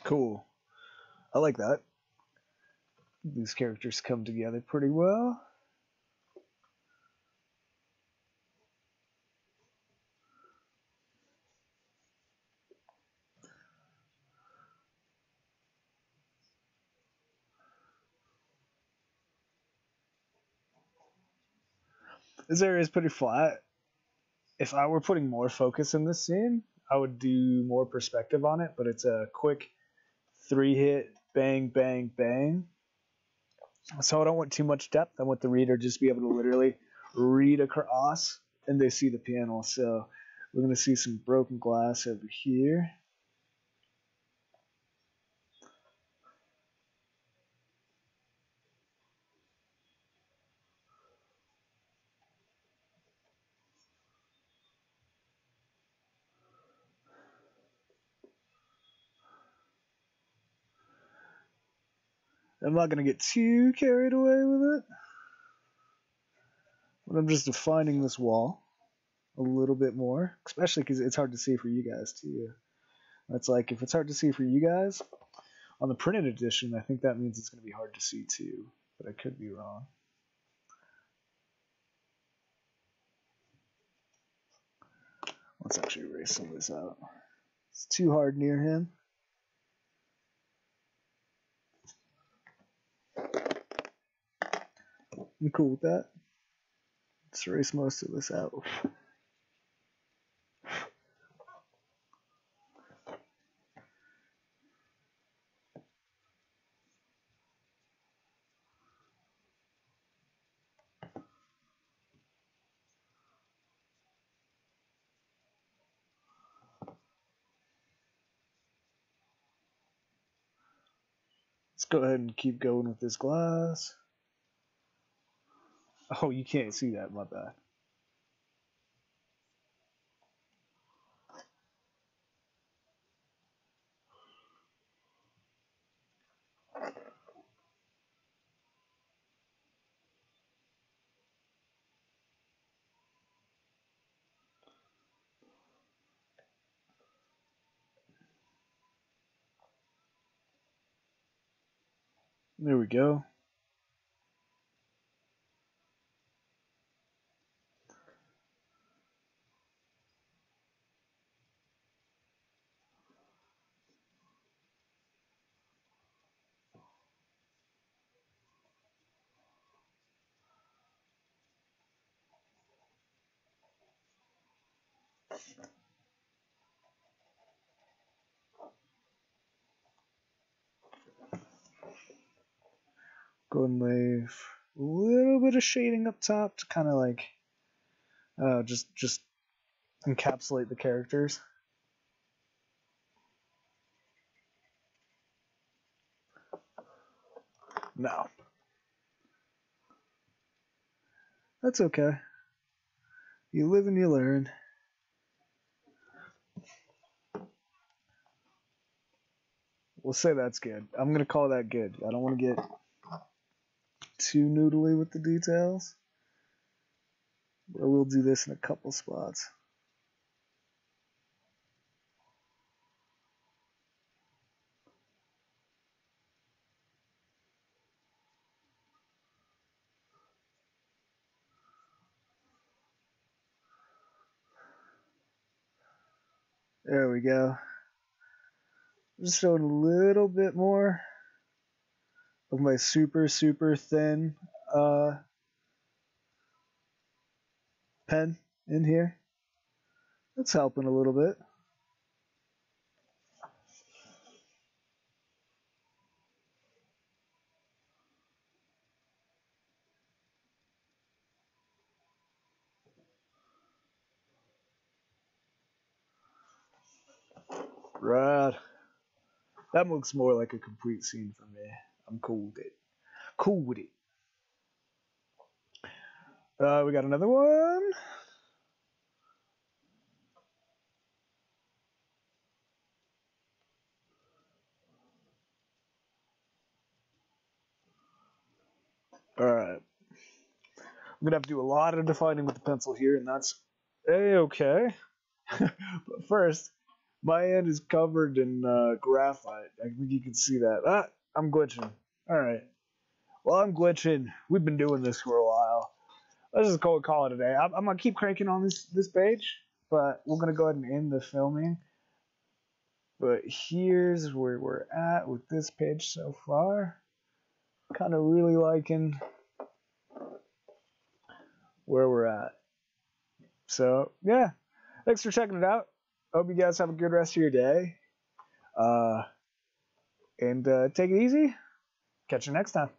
Cool. I like that. These characters come together pretty well. This area is pretty flat. If I were putting more focus in this scene, I would do more perspective on it, but it's a quick three hit, bang, bang, bang. So I don't want too much depth. I want the reader just be able to literally read across and they see the panel. So we're going to see some broken glass over here. I'm not going to get too carried away with it. But I'm just defining this wall a little bit more, especially because it's hard to see for you guys too. It's like, if it's hard to see for you guys, on the printed edition, I think that means it's going to be hard to see too, but I could be wrong. Let's actually erase some of this out. It's too hard near him. I'm cool with that. Let's erase most of this out. Let's go ahead and keep going with this glass. Oh, you can't see that, my bad. There we go. And leave a little bit of shading up top to kind of like uh, just just encapsulate the characters. No. That's okay. You live and you learn. We'll say that's good. I'm going to call that good. I don't want to get too noodly with the details. But we'll do this in a couple spots. There we go. Just showing a little bit more of my super, super thin uh, pen in here. That's helping a little bit. Right. That looks more like a complete scene for me. I'm cool with it. Cool with it. Uh, we got another one. Alright. I'm going to have to do a lot of defining with the pencil here, and that's a-okay. *laughs* but first, my hand is covered in uh, graphite. I think you can see that. Ah, I'm glitching. All right. Well, I'm glitching. We've been doing this for a while. Let's just and call it a day. I'm, I'm gonna keep cranking on this this page, but we're gonna go ahead and end the filming. But here's where we're at with this page so far. Kind of really liking where we're at. So yeah, thanks for checking it out. Hope you guys have a good rest of your day. Uh, and uh, take it easy. Catch you next time.